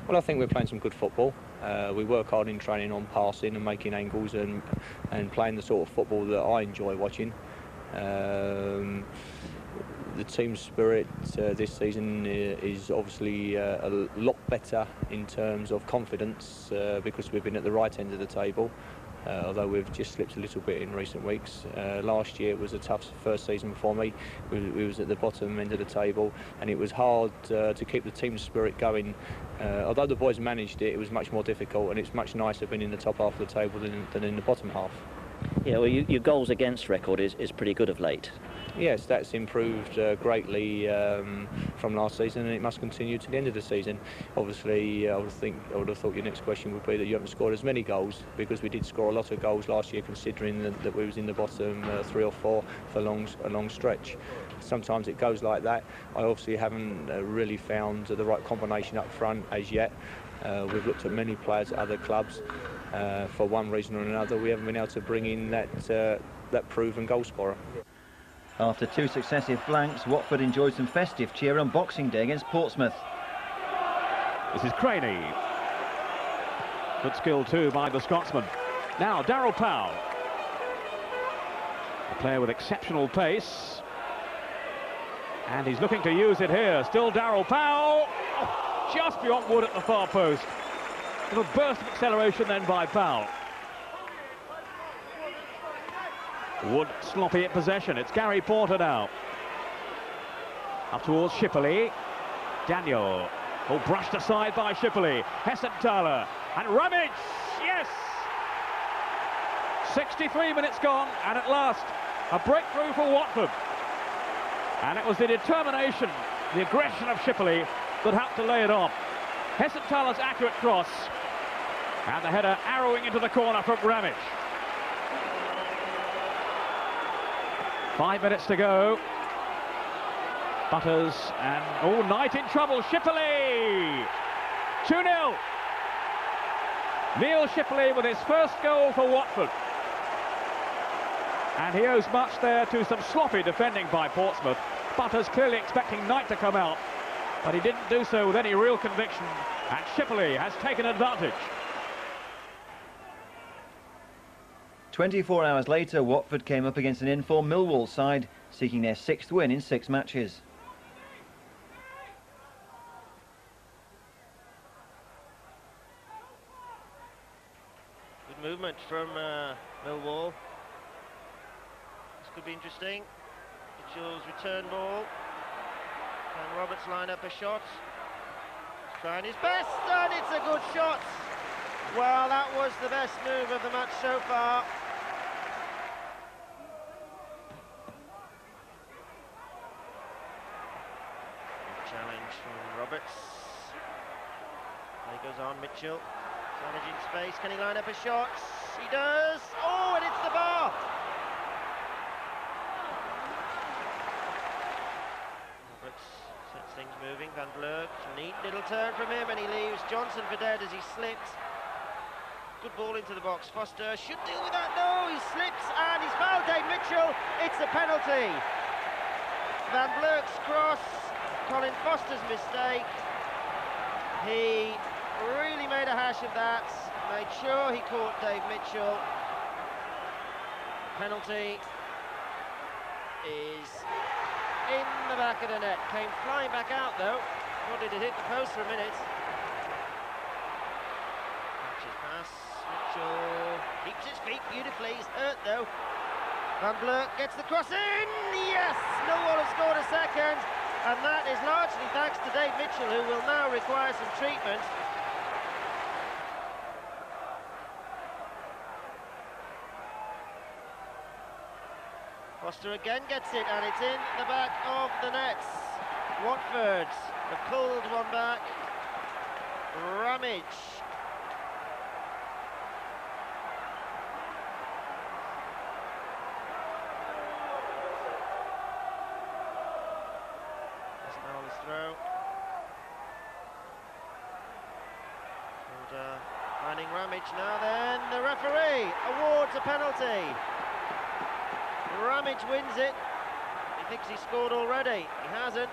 Well, I think we're playing some good football. Uh, we work hard in training on passing and making angles and and playing the sort of football that I enjoy watching. Um, the team spirit uh, this season is obviously uh, a lot better in terms of confidence uh, because we've been at the right end of the table. Uh, although we've just slipped a little bit in recent weeks. Uh, last year was a tough first season for me. We, we, was at the bottom end of the table, and it was hard uh, to keep the team spirit going. although the boys managed it, it was much more difficult, and it's much nicer being in the top half of the table than, than in the bottom half. Yeah, well, you, your goals against record is, is pretty good of late. Yes, that's improved uh, greatly um, from last season, and it must continue to the end of the season. Obviously, uh, I would think I would have thought your next question would be that you haven't scored as many goals because we did score a lot of goals last year, considering that, that we was in the bottom uh, three or four for long, a long stretch. Sometimes it goes like that. I obviously haven't uh, really found the right combination up front as yet. Uh, we've looked at many players at other clubs. Uh, for one reason or another, we haven't been able to bring in that that proven goal scorer. After two successive blanks, Watford enjoyed some festive cheer on Boxing Day against Portsmouth. This is Creaney. Good skill too by the Scotsman. Now Daryl Powell. A player with exceptional pace. And he's looking to use it here. Still Daryl Powell. Oh, just beyond Wood at the far post. Little burst of acceleration then by Powell. Wood sloppy at possession. It's Gary Porter now. Up towards Shipperley. Daniel. All brushed aside by Shipperley. Hessenthaler. And Ramage. Yes! 63 minutes gone, and at last, a breakthrough for Watford. And it was the determination, the aggression of Shipperley that helped to lay it on. Hessenthaler's accurate cross, and the header arrowing into the corner from Ramage. Five minutes to go. Butters and oh, Alan Knight in trouble. Shipperley! 2-0. Neil Shipperley with his first goal for Watford. And he owes much there to some sloppy defending by Portsmouth. Butters clearly expecting Knight to come out, but he didn't do so with any real conviction. And Shipperley has taken advantage. 24 hours later, Watford came up against an in-form Millwall side, seeking their sixth win in six matches. Good movement from uh, Millwall. This could be interesting. Mitchell's return ball. Can Roberts line up a shot? Trying his best, and it's a good shot. Well, that was the best move of the match so far. Challenge from Roberts. There goes on, Mitchell. Managing space, can he line up a shot? He does! Oh, and it's the bar! Roberts sets things moving, Van Blerk, neat little turn from him, and he leaves Johnson for dead as he slips. Good ball into the box. Foster should deal with that. No, he slips and he's fouled Dave Mitchell. It's a penalty. Van Blerk's cross. Colin Foster's mistake. He really made a hash of that. Made sure he caught Dave Mitchell. Penalty is in the back of the net. Came flying back out though. It had hit the post for a minute. Pass. Mitchell keeps his feet beautifully. He's hurt though. Van Blerk gets the cross in. Yes! Millwall have scored a second. And that is largely thanks to Dave Mitchell, who will now require some treatment. Foster again gets it, and it's in the back of the nets. Watford have pulled one back. Ramage Snell's throw. And uh, now then, the referee awards a penalty. Ramage wins it. He thinks he scored already. He hasn't.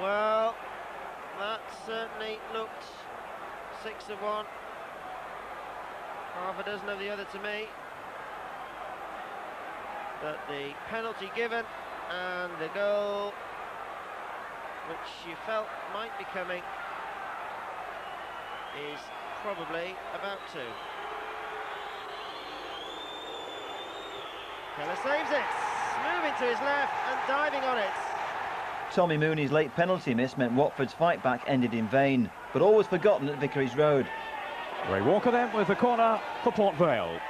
Well, that certainly looked six of one. Half a dozen of the other to me. But the penalty given and the goal, which you felt might be coming, is probably about to. Keller saves it, moving to his left and diving on it. Tommy Mooney's late penalty miss meant Watford's fight back ended in vain, but all was forgotten at Vicarage Road. Ray Walker then with the corner for Port Vale.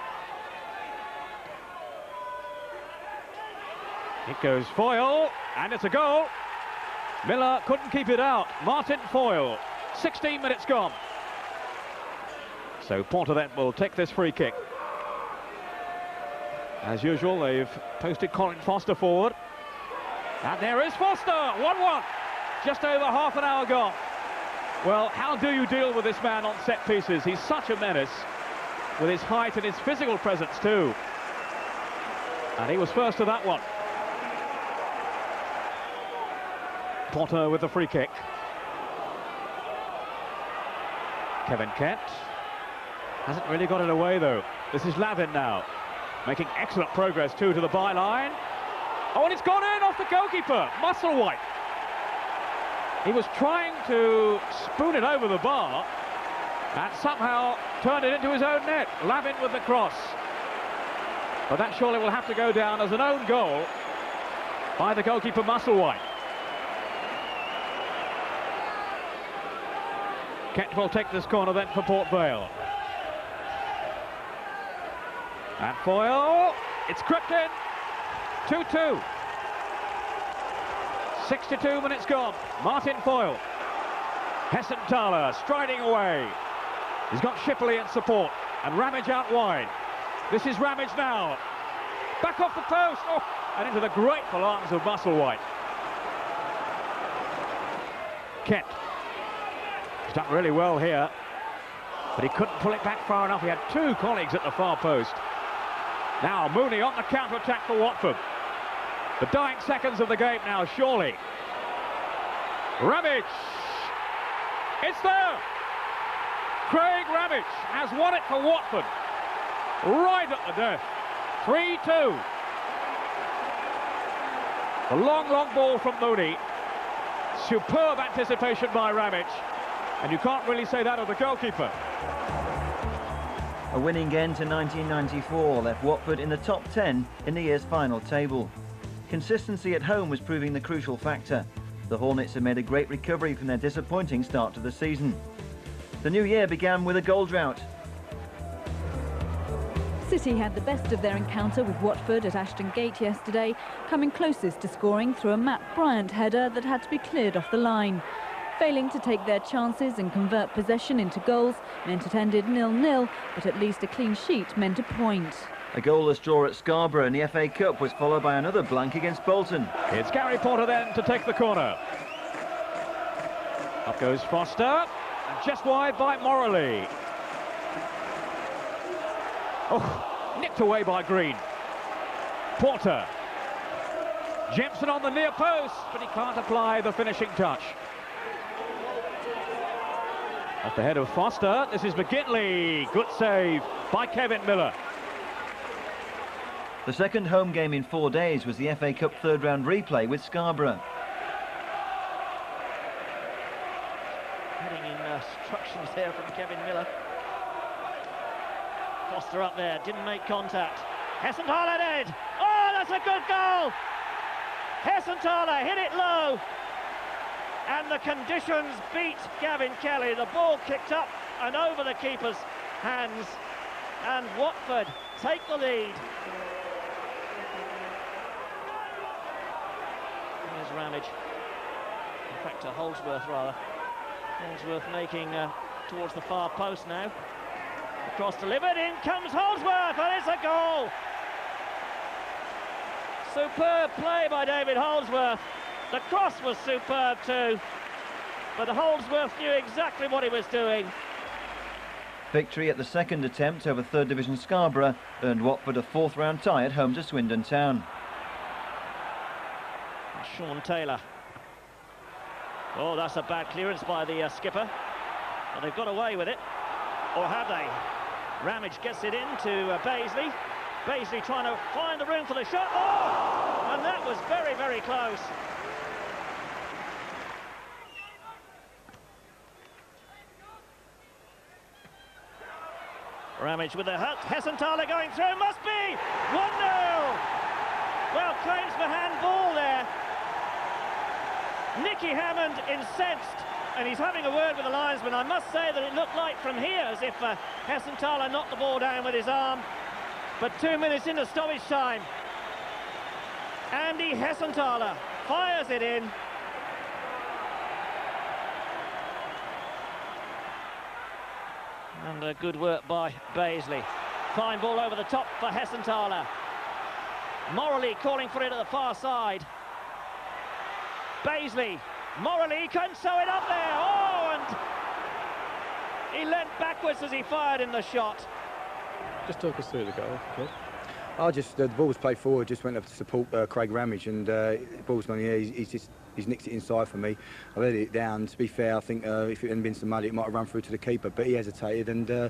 It goes Foyle, and it's a goal. Miller couldn't keep it out. Martin Foyle, 16 minutes gone. So Porter will take this free kick. As usual, they've posted Colin Foster forward. And there is Foster, 1-1. Just over half an hour gone. Well, how do you deal with this man on set pieces? He's such a menace with his height and his physical presence too. And he was first to that one. Potter with the free kick. Kevin Kent hasn't really got it away though. This is Lavin now, making excellent progress too to the byline. Oh, and it's gone in off the goalkeeper, Musselwhite. He was trying to spoon it over the bar and somehow turned it into his own net. Lavin with the cross. But that surely will have to go down as an own goal by the goalkeeper Musselwhite. Kent will take this corner then for Port Vale. And Foyle, oh, it's crept in. 2-2. 62 minutes gone. Martin Foyle. Hessenthaler striding away. He's got Shipley in support. And Ramage out wide. This is Ramage now. Back off the post. Oh, and into the grateful arms of Musselwhite. Kent. He's done really well here. But he couldn't pull it back far enough. He had two colleagues at the far post. Now Mooney on the counter-attack for Watford. The dying seconds of the game now, surely. Ramage. It's there. Craig Ramage has won it for Watford. Right at the death. 3-2. The long, long ball from Mooney. Superb anticipation by Ramage. And you can't really say that of the goalkeeper. A winning end to 1994 left Watford in the top 10 in the year's final table. Consistency at home was proving the crucial factor. The Hornets had made a great recovery from their disappointing start to the season. The new year began with a goal drought. City had the best of their encounter with Watford at Ashton Gate yesterday, coming closest to scoring through a Matt Bryant header that had to be cleared off the line. Failing to take their chances and convert possession into goals meant it ended nil-nil, but at least a clean sheet meant a point. A goalless draw at Scarborough in the FA Cup was followed by another blank against Bolton. It's Gary Porter then to take the corner. Up goes Foster, and just wide by Morley. Oh, nipped away by Green. Porter. Jemson on the near post, but he can't apply the finishing touch. At the head of Foster, this is McGinley. Good save by Kevin Miller. The second home game in four days was the FA Cup third round replay with Scarborough. Heading in uh, instructions there from Kevin Miller. Foster up there, didn't make contact. Hessenthaler did. Oh, that's a good goal. Hessenthaler hit it low. And the conditions beat Gavin Kelly. The ball kicked up and over the keeper's hands. And Watford take the lead. Here's Ramage. In fact, to Holdsworth rather. Holdsworth making uh, towards the far post now. Cross delivered, in comes Holdsworth, and it's a goal! Superb play by David Holdsworth. The cross was superb too, but Holdsworth knew exactly what he was doing. Victory at the second attempt over third division Scarborough earned Watford a fourth round tie at home to Swindon Town. Sean Taylor. Oh, that's a bad clearance by the uh, skipper. But they've got away with it. Or have they? Ramage gets it into uh, Bazeley. Bazeley trying to find the room for the shot. Oh! And that was very, very close. Ramage with the Hessenthaler going through. Must be 1-0. Well, claims for handball there. Nicky Hammond incensed, and he's having a word with the linesman. I must say that it looked like from here as if uh, Hessenthaler knocked the ball down with his arm. But two minutes into stoppage time, Andy Hessenthaler fires it in. And uh, good work by Bazeley. Fine ball over the top for Hessenthaler. Morley calling for it at the far side. Bazeley, Morley can sew it up there. Oh, and he leant backwards as he fired in the shot. Just talk us through the goal, okay? I just the ball was played forward, just went up to support uh, Craig Ramage, and uh, the ball's gone here. He's, he's, just he's nicked it inside for me. I let it down. To be fair, I think uh, if it hadn't been so muddy, it might have run through to the keeper, but he hesitated, and uh,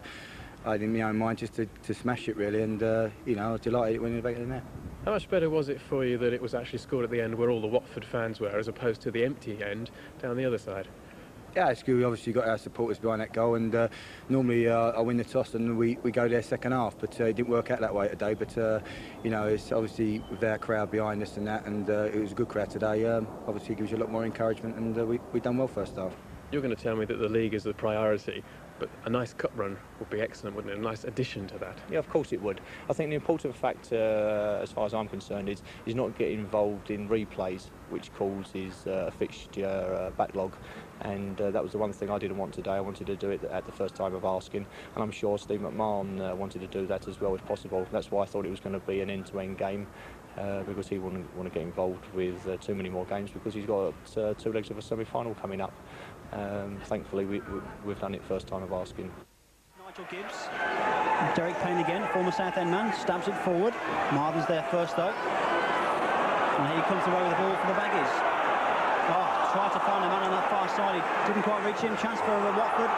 I had in my own mind just to, to smash it really, and uh, you know I was delighted it went in the back of the net. How much better was it for you that it was actually scored at the end where all the Watford fans were, as opposed to the empty end down the other side? Yeah, it's good. We obviously got our supporters behind that goal, and uh, normally uh, I win the toss and we, we go there second half, but uh, it didn't work out that way today. But uh, you know, it's obviously with our crowd behind us and that, and uh, it was a good crowd today. Um, obviously, gives you a lot more encouragement, and uh, we we done well first half. You're going to tell me that the league is the priority, but a nice cup run would be excellent, wouldn't it? A nice addition to that. Yeah, of course it would. I think the important fact, uh, as far as I'm concerned, is is not getting involved in replays, which causes uh, a fixture uh, backlog. And uh, that was the one thing I didn't want today. I wanted to do it at the first time of asking, and I'm sure Steve McMahon uh, wanted to do that as well as possible. That's why I thought it was going to be an end-to-end game. Uh, because he wouldn't want to get involved with too many more games because he's got two legs of a semi-final coming up. Um, thankfully, we, have done it first time of asking. Nigel Gibbs, Derek Payne again, former Southend man, stabs it forward. Marvin's there first though. And he comes away with the ball for the Baggies. Oh, tried to find a man on that far side. He didn't quite reach him. Chance for Watford.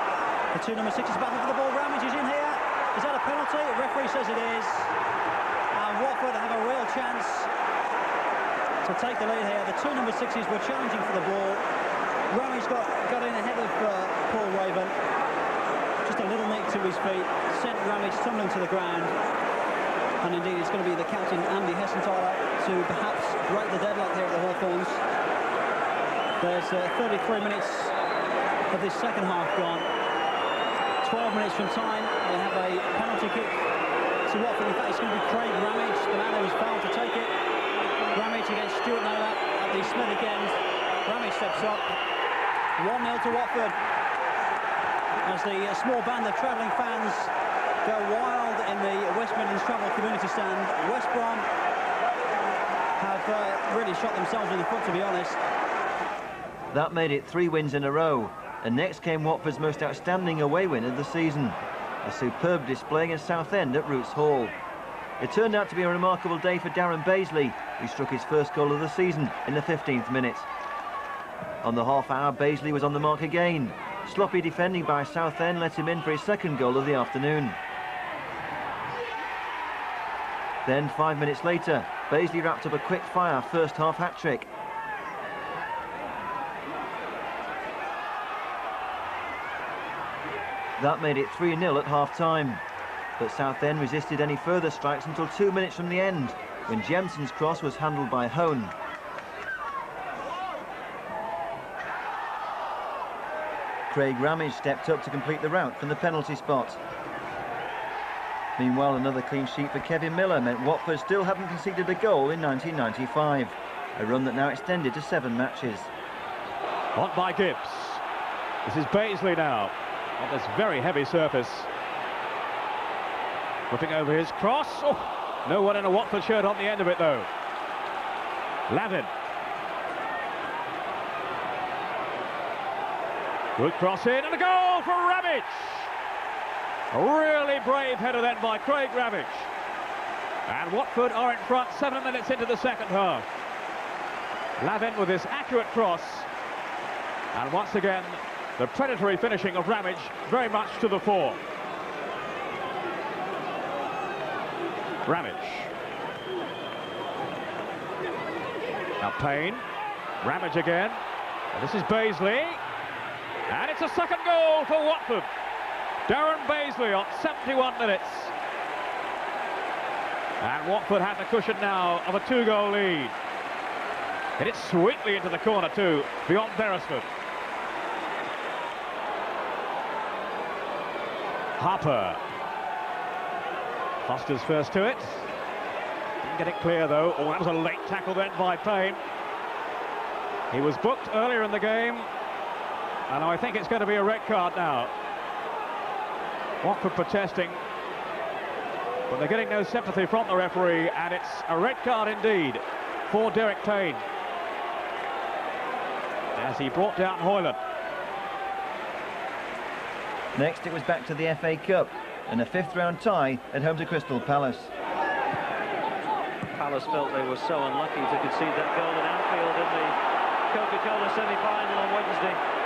The two number sixes battle for the ball. Ramage is in here. Is that a penalty? The referee says it is. And Watford have a real chance to take the lead here. The two number sixes were challenging for the ball. Ramage got, got in ahead of uh, Paul Raven. Just a little nick to his feet. Sent Ramage tumbling to the ground. And indeed, it's going to be the captain, Andy Hessenthaler, to perhaps break the deadlock here at the Hawthorns. There's uh, 33 minutes of this second half gone. 12 minutes from time, we have a penalty kick to Watford. In fact, it's going to be Craig Ramage, the man was fouled to take it. Ramage against Stuart Naylor at the Smethwick end. Ramage steps up. 1-0 to Watford. As the uh, small band of travelling fans go wild in the West Midlands Travel Community Stand. West Brom have uh, really shot themselves in the foot, to be honest. That made it three wins in a row. And next came Watford's most outstanding away win of the season. A superb display against Southend at Roots Hall. It turned out to be a remarkable day for Darren Bazeley, who struck his first goal of the season in the 15th minute. On the half hour, Bazeley was on the mark again. Sloppy defending by Southend let him in for his second goal of the afternoon. Then, five minutes later, Bazeley wrapped up a quick-fire first-half hat-trick. That made it 3-0 at half-time. But Southend resisted any further strikes until two minutes from the end, when Jemson's cross was handled by Hone. Craig Ramage stepped up to complete the route from the penalty spot. Meanwhile, another clean sheet for Kevin Miller meant Watford still haven't conceded a goal in 1995, a run that now extended to seven matches. On by Gibbs. This is Bazeley now, on this very heavy surface. Whipping over his cross. Oh, no one in a Watford shirt on the end of it, though. Lavin Good cross in and a goal for Ramage. A really brave header then by Craig Ramage. And Watford are in front seven minutes into the second half. Lavin with this accurate cross. And once again, the predatory finishing of Ramage very much to the fore. Ramage. Now Payne. Ramage again. And this is Bazeley. And it's a second goal for Watford. Darren Bazeley on 71 minutes. And Watford have the cushion now of a two-goal lead. Hit it sweetly into the corner too, beyond Beresford. Harper. Foster's first to it. Didn't get it clear though. Oh, that was a late tackle then by Payne. He was booked earlier in the game and I think it's going to be a red card now. Watford protesting, but they're getting no sympathy from the referee, and it's a red card indeed for Derek Payne. As he brought down Hoyland. Next, it was back to the FA Cup, and a fifth-round tie at home to Crystal Palace. Palace felt they were so unlucky to concede that goal at Anfield in the Coca-Cola semi-final on Wednesday.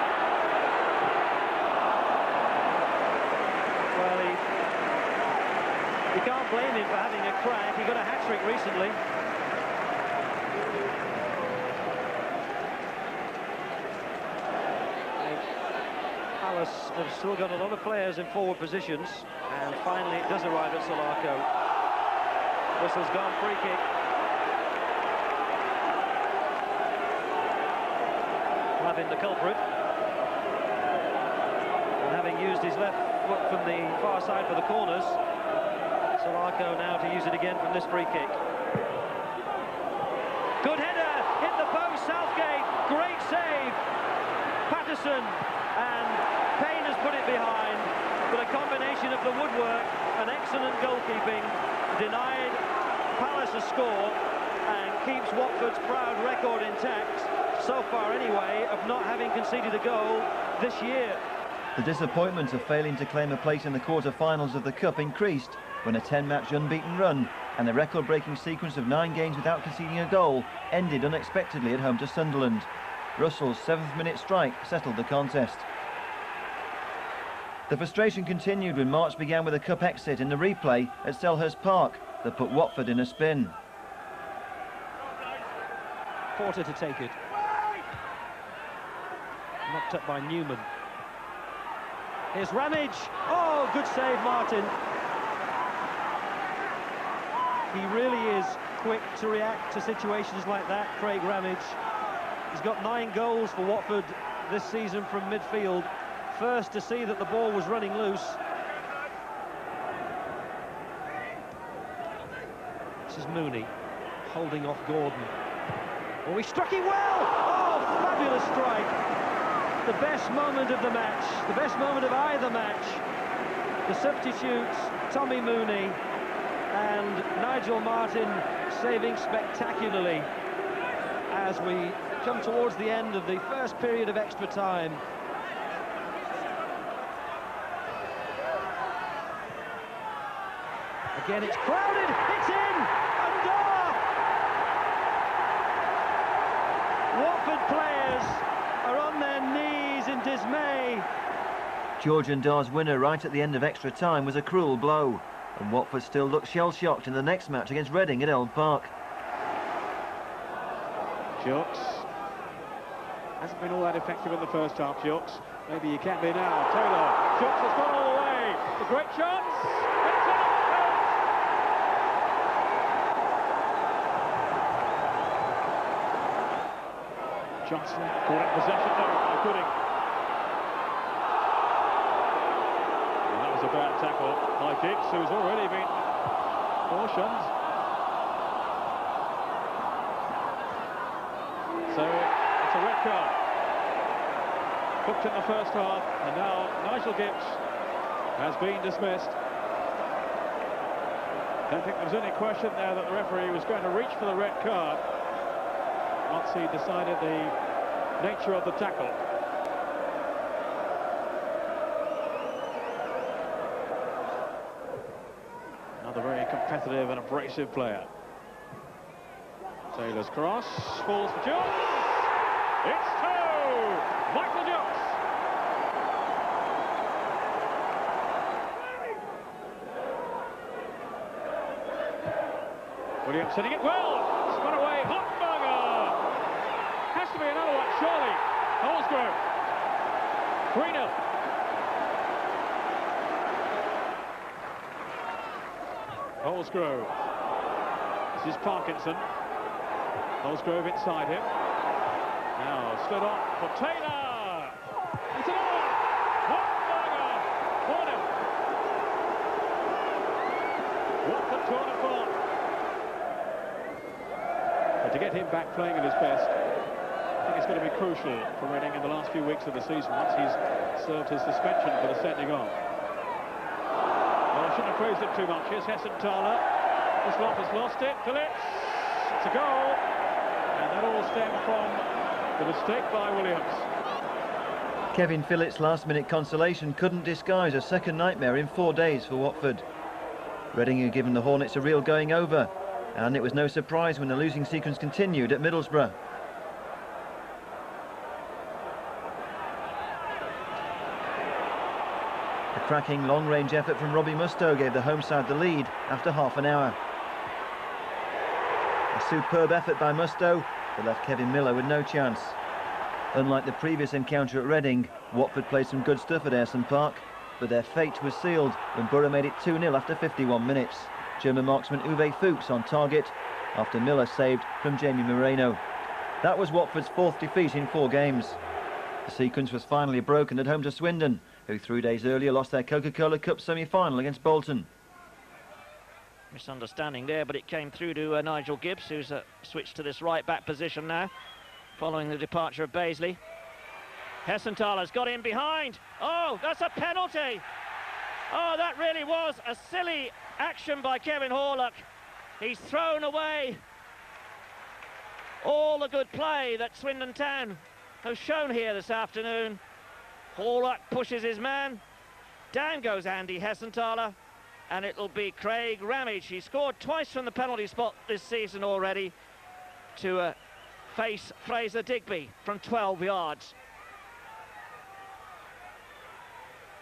You can't blame him for having a crack. He got a hat-trick recently. Palace have still got a lot of players in forward positions, and finally it does arrive at Salako. Whistle's gone, free kick. Having the culprit. And having used his left foot from the far side for the corners, Salako now to use it again from this free kick. Good header, hit the post, Southgate, great save. Patterson and Payne has put it behind, but a combination of the woodwork and excellent goalkeeping denied Palace a score and keeps Watford's proud record intact, so far anyway, of not having conceded a goal this year. The disappointment of failing to claim a place in the quarter-finals of the Cup increased when a 10-match unbeaten run and the record-breaking sequence of nine games without conceding a goal ended unexpectedly at home to Sunderland. Russell's seventh-minute strike settled the contest. The frustration continued when March began with a cup exit in the replay at Selhurst Park that put Watford in a spin. Porter to take it. Knocked up by Newman. Here's Ramage. Oh, good save, Martyn. He really is quick to react to situations like that, Craig Ramage. He's got nine goals for Watford this season from midfield. First to see that the ball was running loose. This is Mooney holding off Gordon. Oh, he struck it well! Oh, fabulous strike! The best moment of the match, the best moment of either match. The substitutes, Tommy Mooney and Nigel Martyn saving spectacularly as we come towards the end of the first period of extra time. Again, it's crowded, it's in, and ah! Watford players are on their knees in dismay. George Ndah's winner right at the end of extra time was a cruel blow, and Watford still look shell-shocked in the next match against Reading at Elm Park. Jukes. Hasn't been all that effective in the first half, Jukes. Maybe he can be now. Taylor. Jukes has gone all the way. A great chance. Johnson caught in possession. No, no Gooding. And was tackle by Gibbs, who's already been cautioned. So it's a red card. Booked in the first half, and now Nigel Gibbs has been dismissed. I don't think there was any question there that the referee was going to reach for the red card once he decided the nature of the tackle. Another very competitive and abrasive player. Taylor's cross, falls for Jones. It's two! Michael Jones. Williams hitting it well. Spun away. Hotberger. Has to be another one, surely. Holsgrove. 3 0. Holsgrove. This is Parkinson. Holsgrove inside him. Now slid on for Taylor. It's another one. Hotberger. 4 0. Watford corner ball. But to get him back playing at his best, I think it's going to be crucial for Reading in the last few weeks of the season once he's served his suspension for the sending off. Shouldn't have praised him too much. Here's Hessenthaler. Lot has lost it. Phillips. It's a goal. And that all stemmed from the mistake by Williams. Kevin Phillips' last-minute consolation couldn't disguise a second nightmare in four days for Watford. Reading had given the Hornets a real going over, and it was no surprise when the losing sequence continued at Middlesbrough. Cracking long-range effort from Robbie Mustoe gave the home side the lead after half an hour. A superb effort by Mustoe that left Kevin Miller with no chance. Unlike the previous encounter at Reading, Watford played some good stuff at Ayresome Park, but their fate was sealed when Borough made it 2-0 after 51 minutes. German marksman Uwe Fuchs on target after Miller saved from Jamie Moralee. That was Watford's fourth defeat in four games. The sequence was finally broken at home to Swindon, who three days earlier lost their Coca-Cola Cup semi-final against Bolton. Misunderstanding there, but it came through to uh, Nigel Gibbs, who's uh, switched to this right-back position now, following the departure of Bazeley. Hessenthaler's got in behind. Oh, that's a penalty. Oh, that really was a silly action by Kevin Horlock. He's thrown away all the good play that Swindon Town has shown here this afternoon. Horlock pushes his man. Down goes Andy Hessenthaler. And it'll be Craig Ramage. He scored twice from the penalty spot this season already to uh, face Fraser Digby from 12 yards.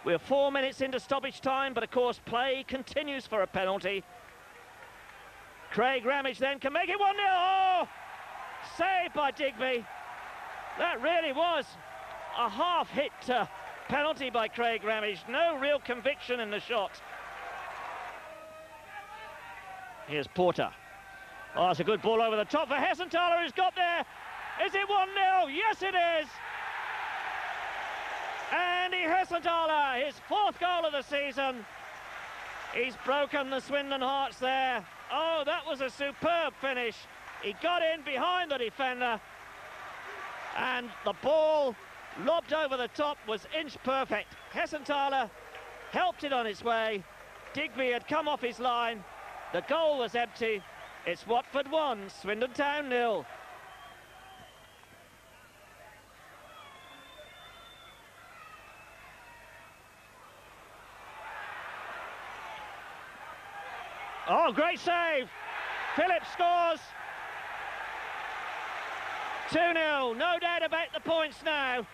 We're four minutes into stoppage time, but of course play continues for a penalty. Craig Ramage then can make it 1-0. Oh! Saved by Digby. That really was a half-hit uh, penalty by Craig Ramage. No real conviction in the shot. Here's Porter. Oh, it's a good ball over the top for Hessenthaler, who's got there. Is it 1-0? Yes, it is. Andy Hessenthaler, his fourth goal of the season. He's broken the Swindon Hearts there. Oh, that was a superb finish. He got in behind the defender. And the ball lobbed over the top was inch perfect. Hessenthaler helped it on its way. Digby had come off his line. The goal was empty. It's Watford 1, Swindon Town nil. Oh, great save. Phillips scores. 2-0, no doubt about the points now.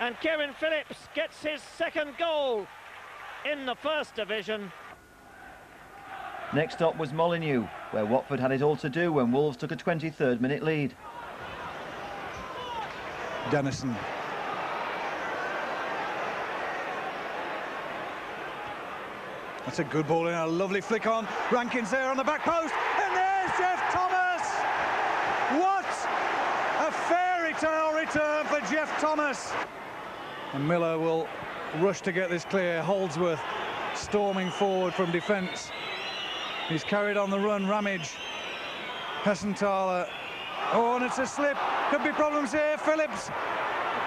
And Kevin Phillips gets his second goal in the first division. Next stop was Molineux, where Watford had it all to do when Wolves took a 23rd minute lead. Dennison. That's a good ball in, a lovely flick on. Rankins there on the back post, and there's Geoff Thomas! What a fairy tale return for Geoff Thomas! And Miller will rush to get this clear. Holdsworth storming forward from defence. He's carried on the run, Ramage. Hessenthaler. Oh, and it's a slip. Could be problems here. Phillips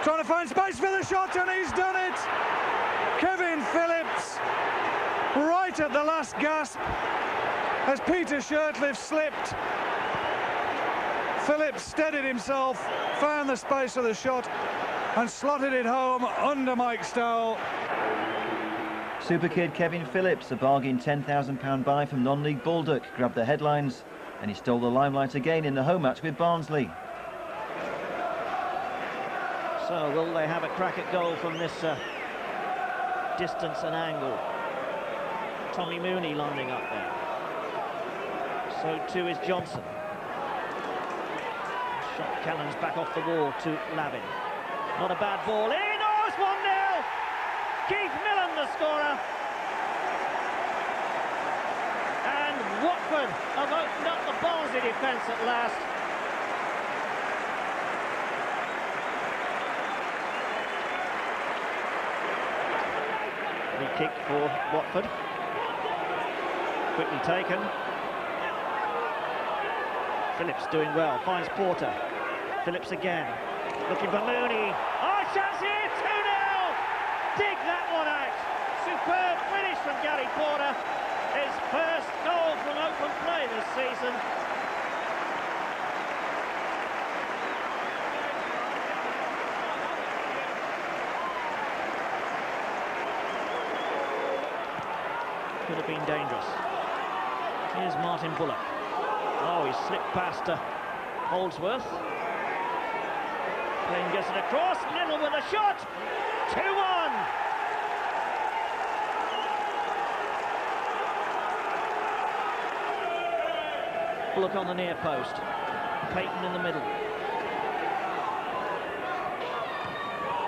trying to find space for the shot, and he's done it. Kevin Phillips, right at the last gasp, as Peter Shirtliff slipped. Phillips steadied himself, found the space of the shot, and slotted it home under Mike Stowell. Super kid Kevin Phillips, a bargain £10,000 buy from non-league Baldock, grabbed the headlines and he stole the limelight again in the home match with Barnsley. So will they have a crack at goal from this uh, distance and angle? Tommy Mooney lining up there. So too is Johnson. Shot Callens back off the wall to Lavin. Not a bad ball in. Oh, it's 1-0. Keith Millen, the scorer. And Watford have opened up the Barnsley defence at last. Free kick for Watford. Quickly taken. Phillips doing well, finds Porter. Phillips again, looking for Mooney. Oh, chance here, 2-0! Dig that one out. Superb finish from Gary Porter. His first goal from open play this season. Could have been dangerous. Here's Martin Bullock. Oh, he slipped past uh, Holdsworth. Flynn gets it across, Liddell with a shot, 2-1. Look on the near post. Payton in the middle.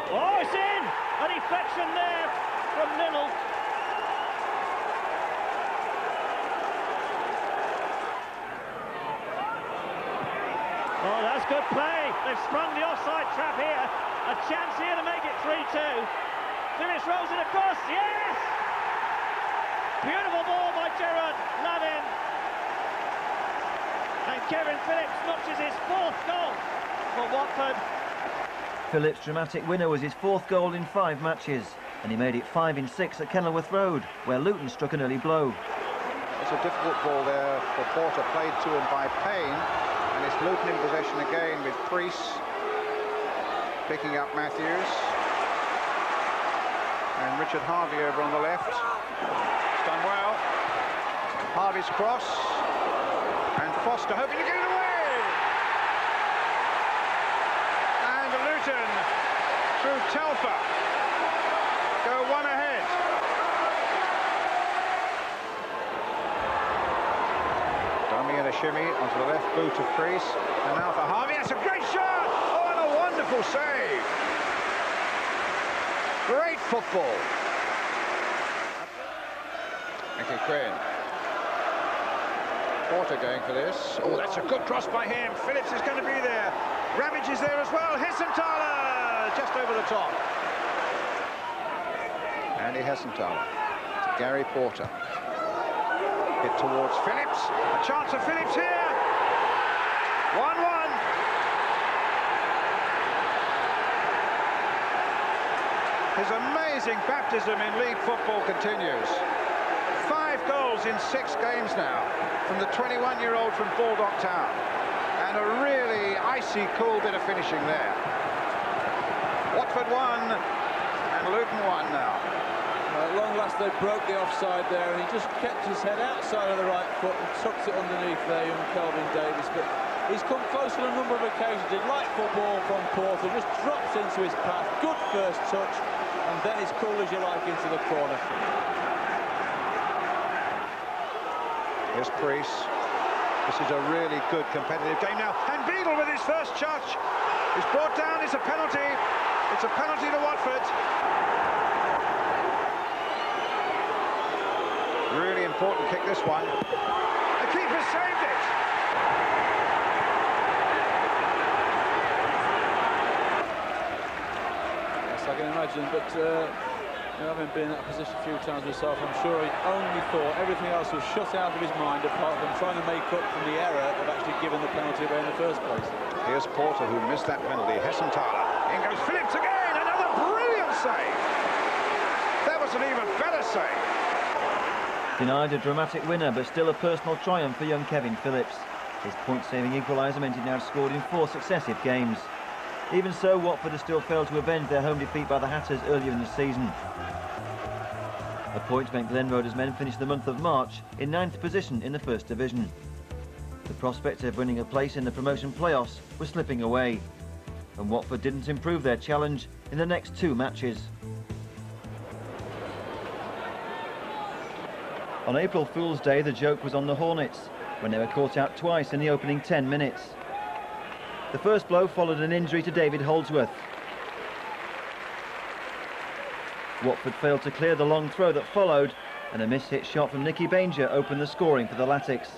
Oh, it's in! An deflection there from Liddell. Good play. They've sprung the offside trap here. A chance here to make it 3-2. Phillips rolls it across. Yes! Beautiful ball by Gerard Lavin. And Kevin Phillips notches his fourth goal for Watford. Phillips' dramatic winner was his fourth goal in five matches, and he made it five in six at Kenilworth Road, where Luton struck an early blow. It's a difficult ball there for Porter, played to him by Payne, and it's Luton in possession again with Preece picking up Matthews. And Richard Harvey over on the left. Done well. Harvey's cross. And Foster hoping to get it away. And Luton through Telfer go one ahead. A shimmy onto the left boot of Preece. And now for Harvey. That's a great shot! Oh, and a wonderful save. Great football. Mickey Quinn. Porter going for this. Oh, that's a good cross by him. Phillips is going to be there. Ramage is there as well. Hessenthaler just over the top. Andy Hessenthaler to Gary Porter. Hit towards Phillips. A chance for Phillips here. 1-1. His amazing baptism in league football continues. Five goals in six games now from the 21-year-old from Baldock Town. And a really icy cool bit of finishing there. Watford won and Luton won now. Long last they broke the offside there and he just kept his head outside of the right foot and tucked it underneath there, young Kelvin Davis. But he's come close on a number of occasions. Delightful ball from Porter, just drops into his path. Good first touch and then it's cool as you like into the corner. Here's Preece. This is a really good competitive game now. And Beadle with his first touch is brought down. It's a penalty. It's a penalty to Watford. Really important kick, this one. The keeper saved it. Yes, I can imagine, but uh, you know, having been in that position a few times myself, I'm sure he only thought everything else was shut out of his mind apart from trying to make up from the error of actually giving the penalty away in the first place. Here's Porter, who missed that penalty. Hessenthaler. In goes Phillips again. Another brilliant save. That was an even better save. Denied a dramatic winner, but still a personal triumph for young Kevin Phillips. His point-saving equaliser meant he now scored in four successive games. Even so, Watford has still failed to avenge their home defeat by the Hatters earlier in the season. A point meant Glenn Roeder's men finished the month of March in ninth position in the First Division. The prospect of winning a place in the promotion playoffs was slipping away, and Watford didn't improve their challenge in the next two matches. On April Fool's Day, the joke was on the Hornets, when they were caught out twice in the opening 10 minutes. The first blow followed an injury to David Holdsworth. Watford failed to clear the long throw that followed, and a miss-hit shot from Nicky Banger opened the scoring for the Latics.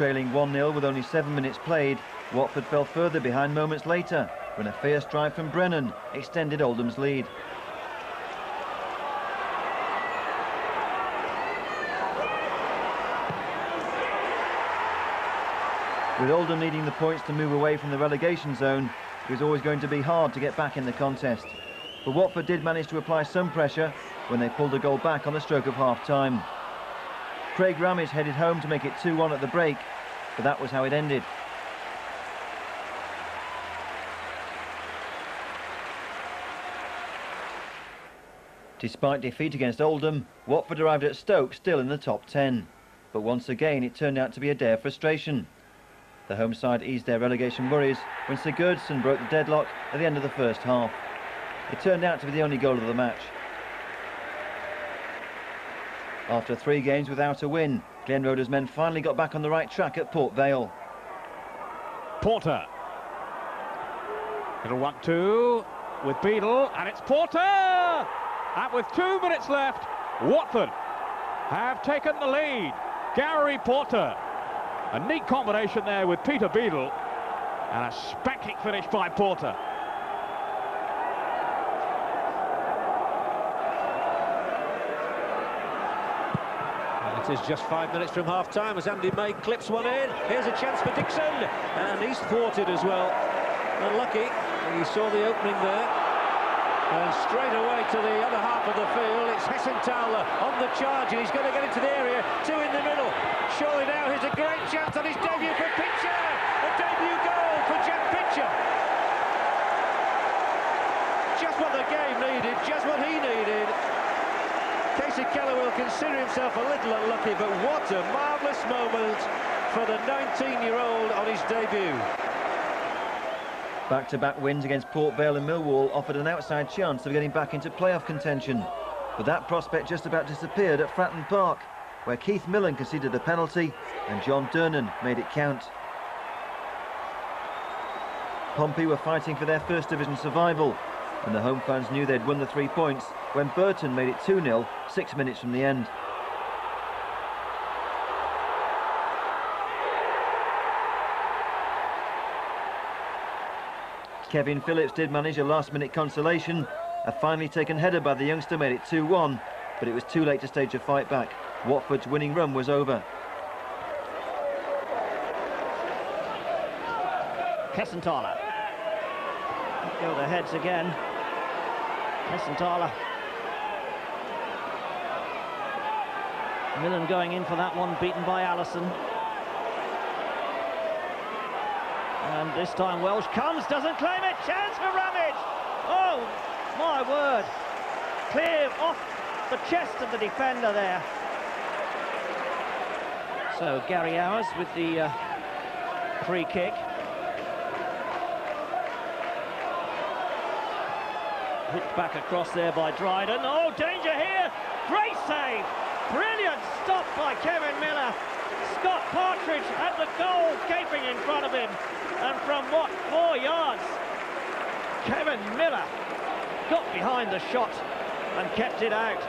Trailing 1-0 with only seven minutes played, Watford fell further behind moments later when a fierce drive from Brennan extended Oldham's lead. With Oldham needing the points to move away from the relegation zone, it was always going to be hard to get back in the contest. But Watford did manage to apply some pressure when they pulled a goal back on the stroke of half-time. Craig Ramage headed home to make it 2-1 at the break, but that was how it ended. Despite defeat against Oldham, Watford arrived at Stoke still in the top 10. But once again it turned out to be a day of frustration. The home side eased their relegation worries when Sigurdsson broke the deadlock at the end of the first half. It turned out to be the only goal of the match. After three games without a win, Glenn Roeder's men finally got back on the right track at Port Vale. Porter. Little one two with Beadle, and it's Porter! And with two minutes left, Watford have taken the lead. Gary Porter. A neat combination there with Peter Beadle, and a spanking finish by Porter. It is just five minutes from half-time as Andy May clips one in. Here's a chance for Dixon, and he's thwarted as well. Unlucky, he saw the opening there. And straight away to the other half of the field, it's Hessenthaler on the charge, and he's going to get into the area, two in the middle. Surely now here's a great chance on his debut for Pitcher! A debut goal for Jack Pitcher! Just what the game needed, just what he needed. Keller will consider himself a little unlucky, but what a marvellous moment for the 19-year-old on his debut. Back-to-back -back wins against Port Vale and Millwall offered an outside chance of getting back into playoff contention. But that prospect just about disappeared at Fratton Park, where Keith Millen conceded a penalty and John Durnin made it count. Pompey were fighting for their first division survival, and the home fans knew they'd won the three points when Burton made it 2-0 six minutes from the end. Kevin Phillips did manage a last-minute consolation. A finely taken header by the youngster made it 2-1, but it was too late to stage a fight back. Watford's winning run was over. Hessenthaler. Go the heads again. Hessenthaler. Millen going in for that one, beaten by Allison. And this time Welch comes, doesn't claim it, chance for Ramage! Oh, my word. Clear off the chest of the defender there. So Gary Owers with the uh, free kick. Hooked back across there by Dryden. Oh, danger here! Great save! Brilliant stop by Kevin Miller. Scott Partridge at the goal, gaping in front of him. And from what, four yards? Kevin Miller got behind the shot and kept it out.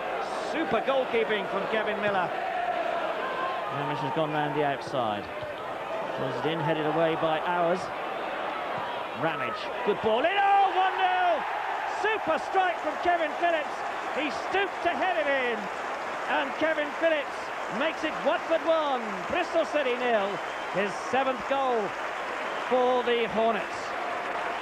Super goalkeeping from Kevin Miller. Hamish has gone round the outside. Throws it in, headed away by Owers. Ramage, good ball in, 1-0! Super strike from Kevin Phillips. He stooped to head it in. And Kevin Phillips makes it Watford 1, Bristol City nil. His seventh goal for the Hornets.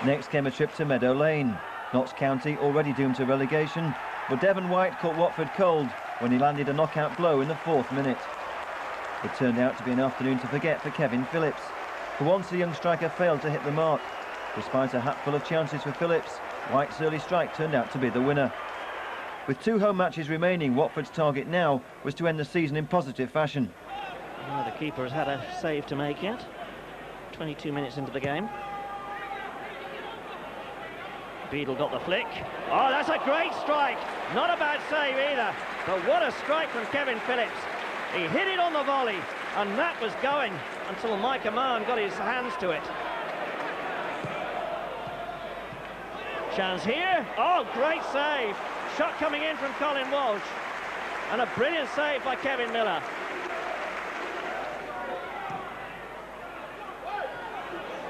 Next came a trip to Meadow Lane. Notts County already doomed to relegation, but Devon White caught Watford cold when he landed a knockout blow in the fourth minute. It turned out to be an afternoon to forget for Kevin Phillips. For once the young striker failed to hit the mark. Despite a hatful of chances for Phillips, White's early strike turned out to be the winner. With two home matches remaining, Watford's target now was to end the season in positive fashion. Well, the keeper has had a save to make yet. 22 minutes into the game. Beadle got the flick. Oh, that's a great strike. Not a bad save either. But what a strike from Kevin Phillips. He hit it on the volley, and that was going until Mike Ammann got his hands to it. Chance here. Oh, great save. Shot coming in from Colin Walsh. And a brilliant save by Kevin Miller.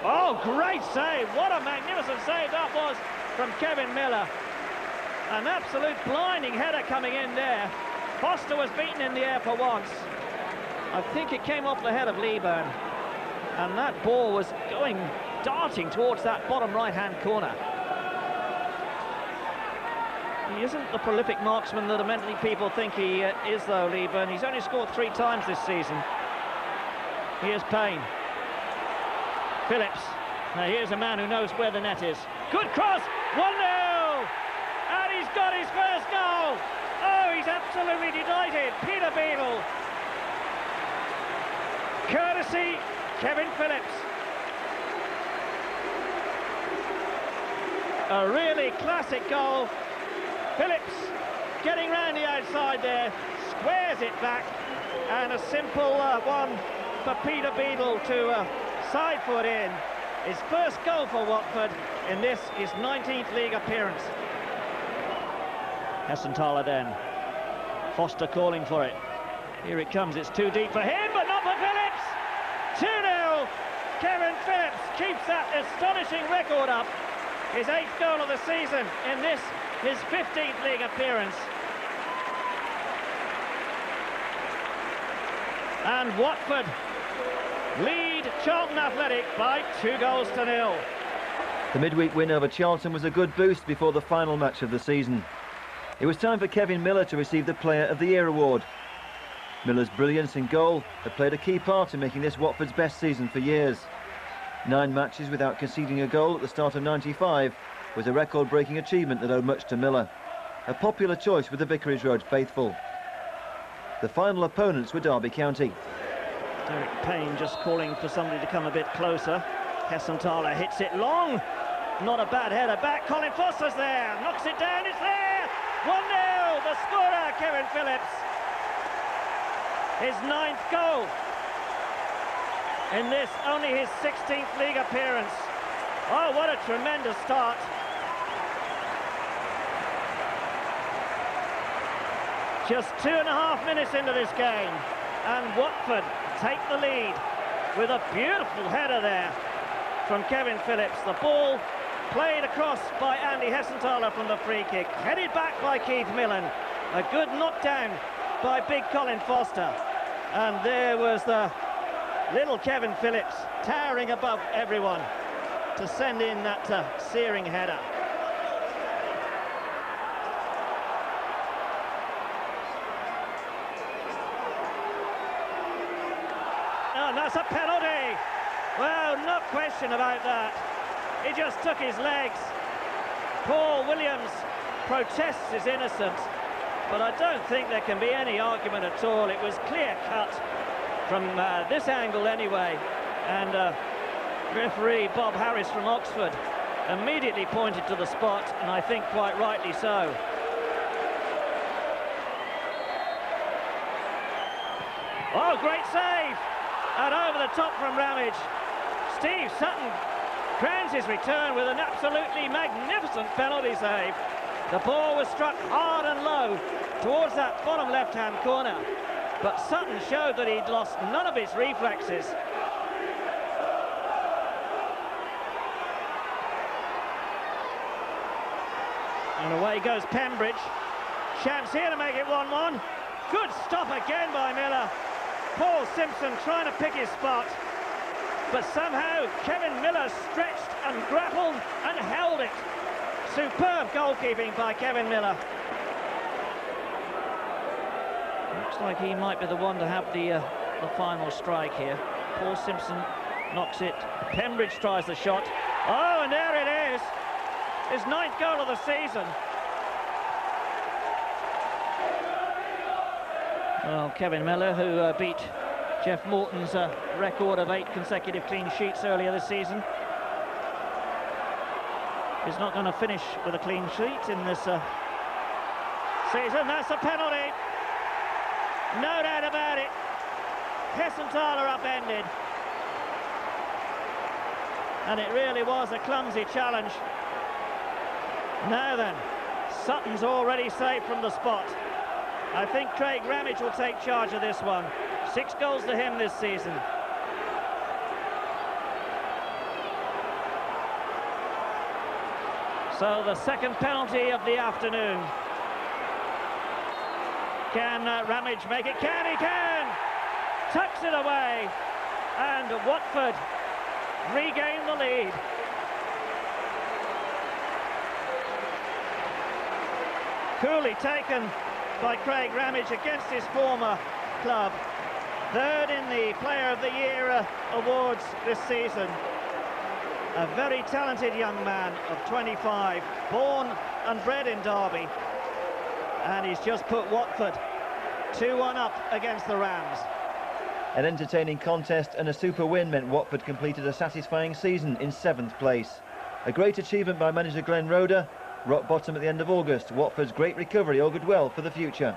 Oh, great save. What a magnificent save that was from Kevin Miller. An absolute blinding header coming in there. Foster was beaten in the air for once. I think it came off the head of Leaburn. And that ball was going, darting towards that bottom right-hand corner. He isn't the prolific marksman that many people think he uh, is, though, Leaburn. He's only scored three times this season. Here's Payne. Phillips. Now here's a man who knows where the net is. Good cross, 1-0! And he's got his first goal! Oh, he's absolutely delighted. Peter Beadle. Courtesy, Kevin Phillips. A really classic goal. Phillips getting round the outside there, squares it back, and a simple uh, one for Peter Beadle to uh, side foot in. His first goal for Watford in this his 19th league appearance. Hessenthaler then. Foster calling for it. Here it comes, it's too deep for him, but not for Phillips! 2-0! Kevin Phillips keeps that astonishing record up. His eighth goal of the season in this, his 15th league appearance. And Watford lead Charlton Athletic by two goals to nil. The midweek win over Charlton was a good boost before the final match of the season. It was time for Kevin Miller to receive the Player of the Year award. Miller's brilliance in goal had played a key part in making this Watford's best season for years. Nine matches without conceding a goal at the start of 95 was a record-breaking achievement that owed much to Miller. A popular choice with the Vicarage Road faithful. The final opponents were Derby County. Derek Payne just calling for somebody to come a bit closer. Hessenthaler hits it long. Not a bad header back. Colin Foster's there. Knocks it down. It's there. 1-0. The scorer, Kevin Phillips. His ninth goal. In this, only his 16th league appearance. Oh, what a tremendous start. Just two and a half minutes into this game, and Watford take the lead with a beautiful header there from Kevin Phillips. The ball played across by Andy Hessenthaler from the free kick, headed back by Keith Millen. A good knockdown by big Colin Foster. And there was the little Kevin Phillips towering above everyone to send in that uh, searing header. Oh, and that's a penalty. Well, no question about that. He just took his legs. Paul Williams protests his innocence, but I don't think there can be any argument at all. It was clear cut from uh, this angle anyway. And uh, referee Bob Harris from Oxford immediately pointed to the spot, and I think quite rightly so. Oh, great save! And over the top from Ramage. Steve Sutton crowns his return with an absolutely magnificent penalty save. The ball was struck hard and low towards that bottom left-hand corner. But Sutton showed that he'd lost none of his reflexes. And away goes Pembridge. Chance here to make it 1-1. Good stop again by Miller. Paul Simpson trying to pick his spot. But somehow Kevin Miller stretched and grappled and held it. Superb goalkeeping by Kevin Miller. Looks like he might be the one to have the, uh, the final strike here. Paul Simpson knocks it. Pembridge tries the shot. Oh, and there it is. His ninth goal of the season. Well, Kevin Miller, who uh, beat Jeff Morton's uh, record of eight consecutive clean sheets earlier this season, is not going to finish with a clean sheet in this uh, season. That's a penalty. No doubt about it. Hessenthaler upended. And it really was a clumsy challenge. Now then, Sutton's already safe from the spot. I think Craig Ramage will take charge of this one. Six goals to him this season. So the second penalty of the afternoon. Can uh, Ramage make it? Can he? Can! Tucks it away. And Watford regain the lead. Coolly taken by Craig Ramage against his former club. Third in the Player of the Year uh, awards this season. A very talented young man of 25, born and bred in Derby. And he's just put Watford 2-1 up against the Rams. An entertaining contest and a super win meant Watford completed a satisfying season in seventh place. A great achievement by manager Glenn Roeder, Rock bottom at the end of August. Watford's great recovery augured well for the future.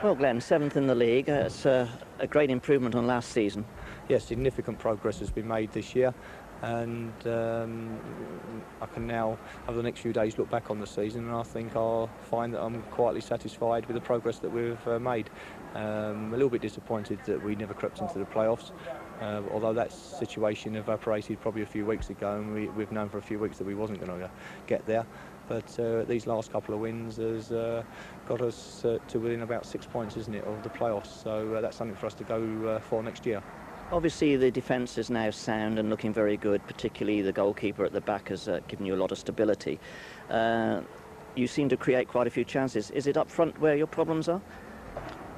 Well, Glenn, seventh in the league. It's uh, a great improvement on last season. Yes, significant progress has been made this year and um, I can now, over the next few days, look back on the season and I think I'll find that I'm quietly satisfied with the progress that we've uh, made. Um, a little bit disappointed that we never crept into the playoffs, uh, although that situation evaporated probably a few weeks ago and we, have known for a few weeks that we wasn't going to get there. But uh, these last couple of wins has uh, got us uh, to within about six points, isn't it, of the playoffs. So uh, that's something for us to go for next year. Obviously, the defence is now sound and looking very good, particularly the goalkeeper at the back has uh, given you a lot of stability. Uh, you seem to create quite a few chances. Is it up front where your problems are?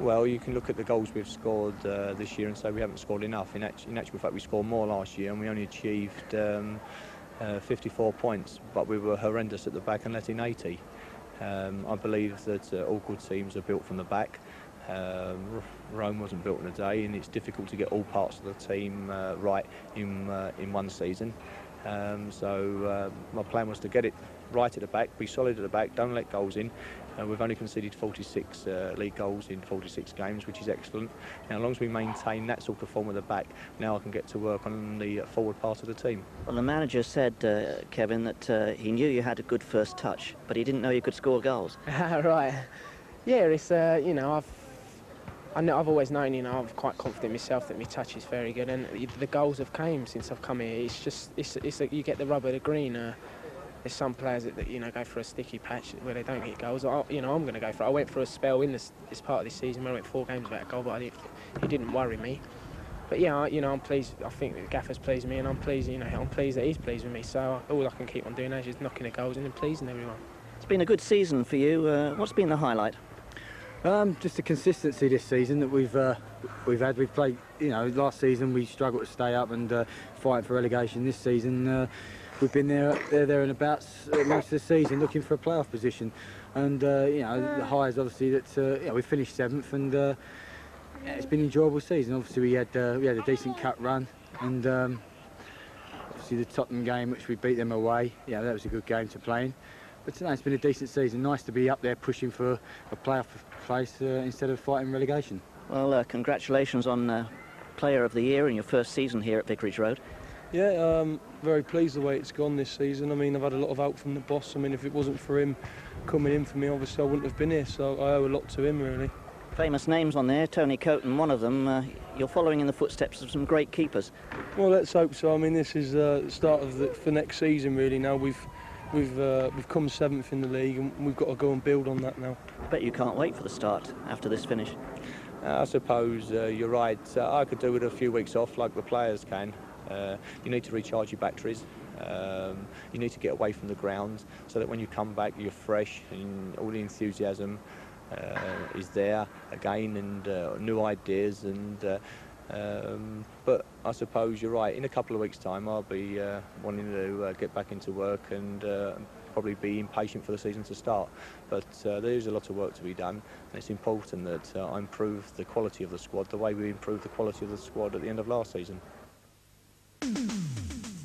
Well, you can look at the goals we've scored uh, this year and say we haven't scored enough. In, in, actual fact, we scored more last year and we only achieved um, uh, 54 points, but we were horrendous at the back and let in 80. Um, I believe that uh, all good teams are built from the back. Um, Rome wasn't built in a day, and it's difficult to get all parts of the team uh, right in uh, in one season. Um, so uh, my plan was to get it right at the back, be solid at the back, don't let goals in. Uh, we've only conceded 46 uh, league goals in 46 games, which is excellent. Now, as long as we maintain that sort of form at the back, now I can get to work on the forward part of the team. Well, the manager said, uh, Kevin, that he knew you had a good first touch, but he didn't know you could score goals. right. Yeah, it's you know I've I know, I've always known, you know, I'm quite confident myself that my touch is very good, and the goals have came since I've come here. It's just, it's, it's a, you get the rubber, the green. Uh, there's some players that, that, you know go for a sticky patch where they don't get goals. I, you know, I'm going to go for. It. I went for a spell in this, this part of this season where I went four games without a goal, but it, it didn't worry me. But yeah, you know, I'm pleased. I think the Gaffer's pleased me, and I'm pleased. You know, I'm pleased that he's pleased with me. So all I can keep on doing is just knocking the goals in and pleasing everyone. It's been a good season for you. Uh, what's been the highlight? Um, just the consistency this season that we've uh, we've had. We've played, you know, last season we struggled to stay up and uh, fight for relegation. This season uh, we've been there, there, there and about uh, most of the season looking for a playoff position. And uh, you know, the highs obviously that uh, you know, we finished seventh, and yeah, it's been an enjoyable season. Obviously we had we had a decent cup run, and um, obviously the Tottenham game, which we beat them away. Yeah, that was a good game to play in. But tonight it's been a decent season. Nice to be up there pushing for a playoff place uh, instead of fighting relegation. Well, uh, congratulations on uh, Player of the Year in your first season here at Vicarage Road. Yeah, um, very pleased the way it's gone this season. I mean, I've had a lot of help from the boss. I mean, if it wasn't for him coming in for me, obviously I wouldn't have been here. So I owe a lot to him, really. Famous names on there, Tony Coton, one of them. Uh, you're following in the footsteps of some great keepers. Well, let's hope so. I mean, this is uh, the start of the for next season. Really, now we've we've uh, we've come seventh in the league and we've got to go and build on that now. I bet you can't wait for the start after this finish. Uh, I suppose uh, you're right. Uh, I could do with a few weeks off like the players can. Uh, you need to recharge your batteries. Um, you need to get away from the ground so that when you come back you're fresh and all the enthusiasm uh, is there again and new ideas and um, but I suppose you're right. In a couple of weeks' time, I'll be uh, wanting to uh, get back into work and uh, probably be impatient for the season to start. But uh, there is a lot of work to be done, and it's important that uh, I improve the quality of the squad the way we improved the quality of the squad at the end of last season. うん。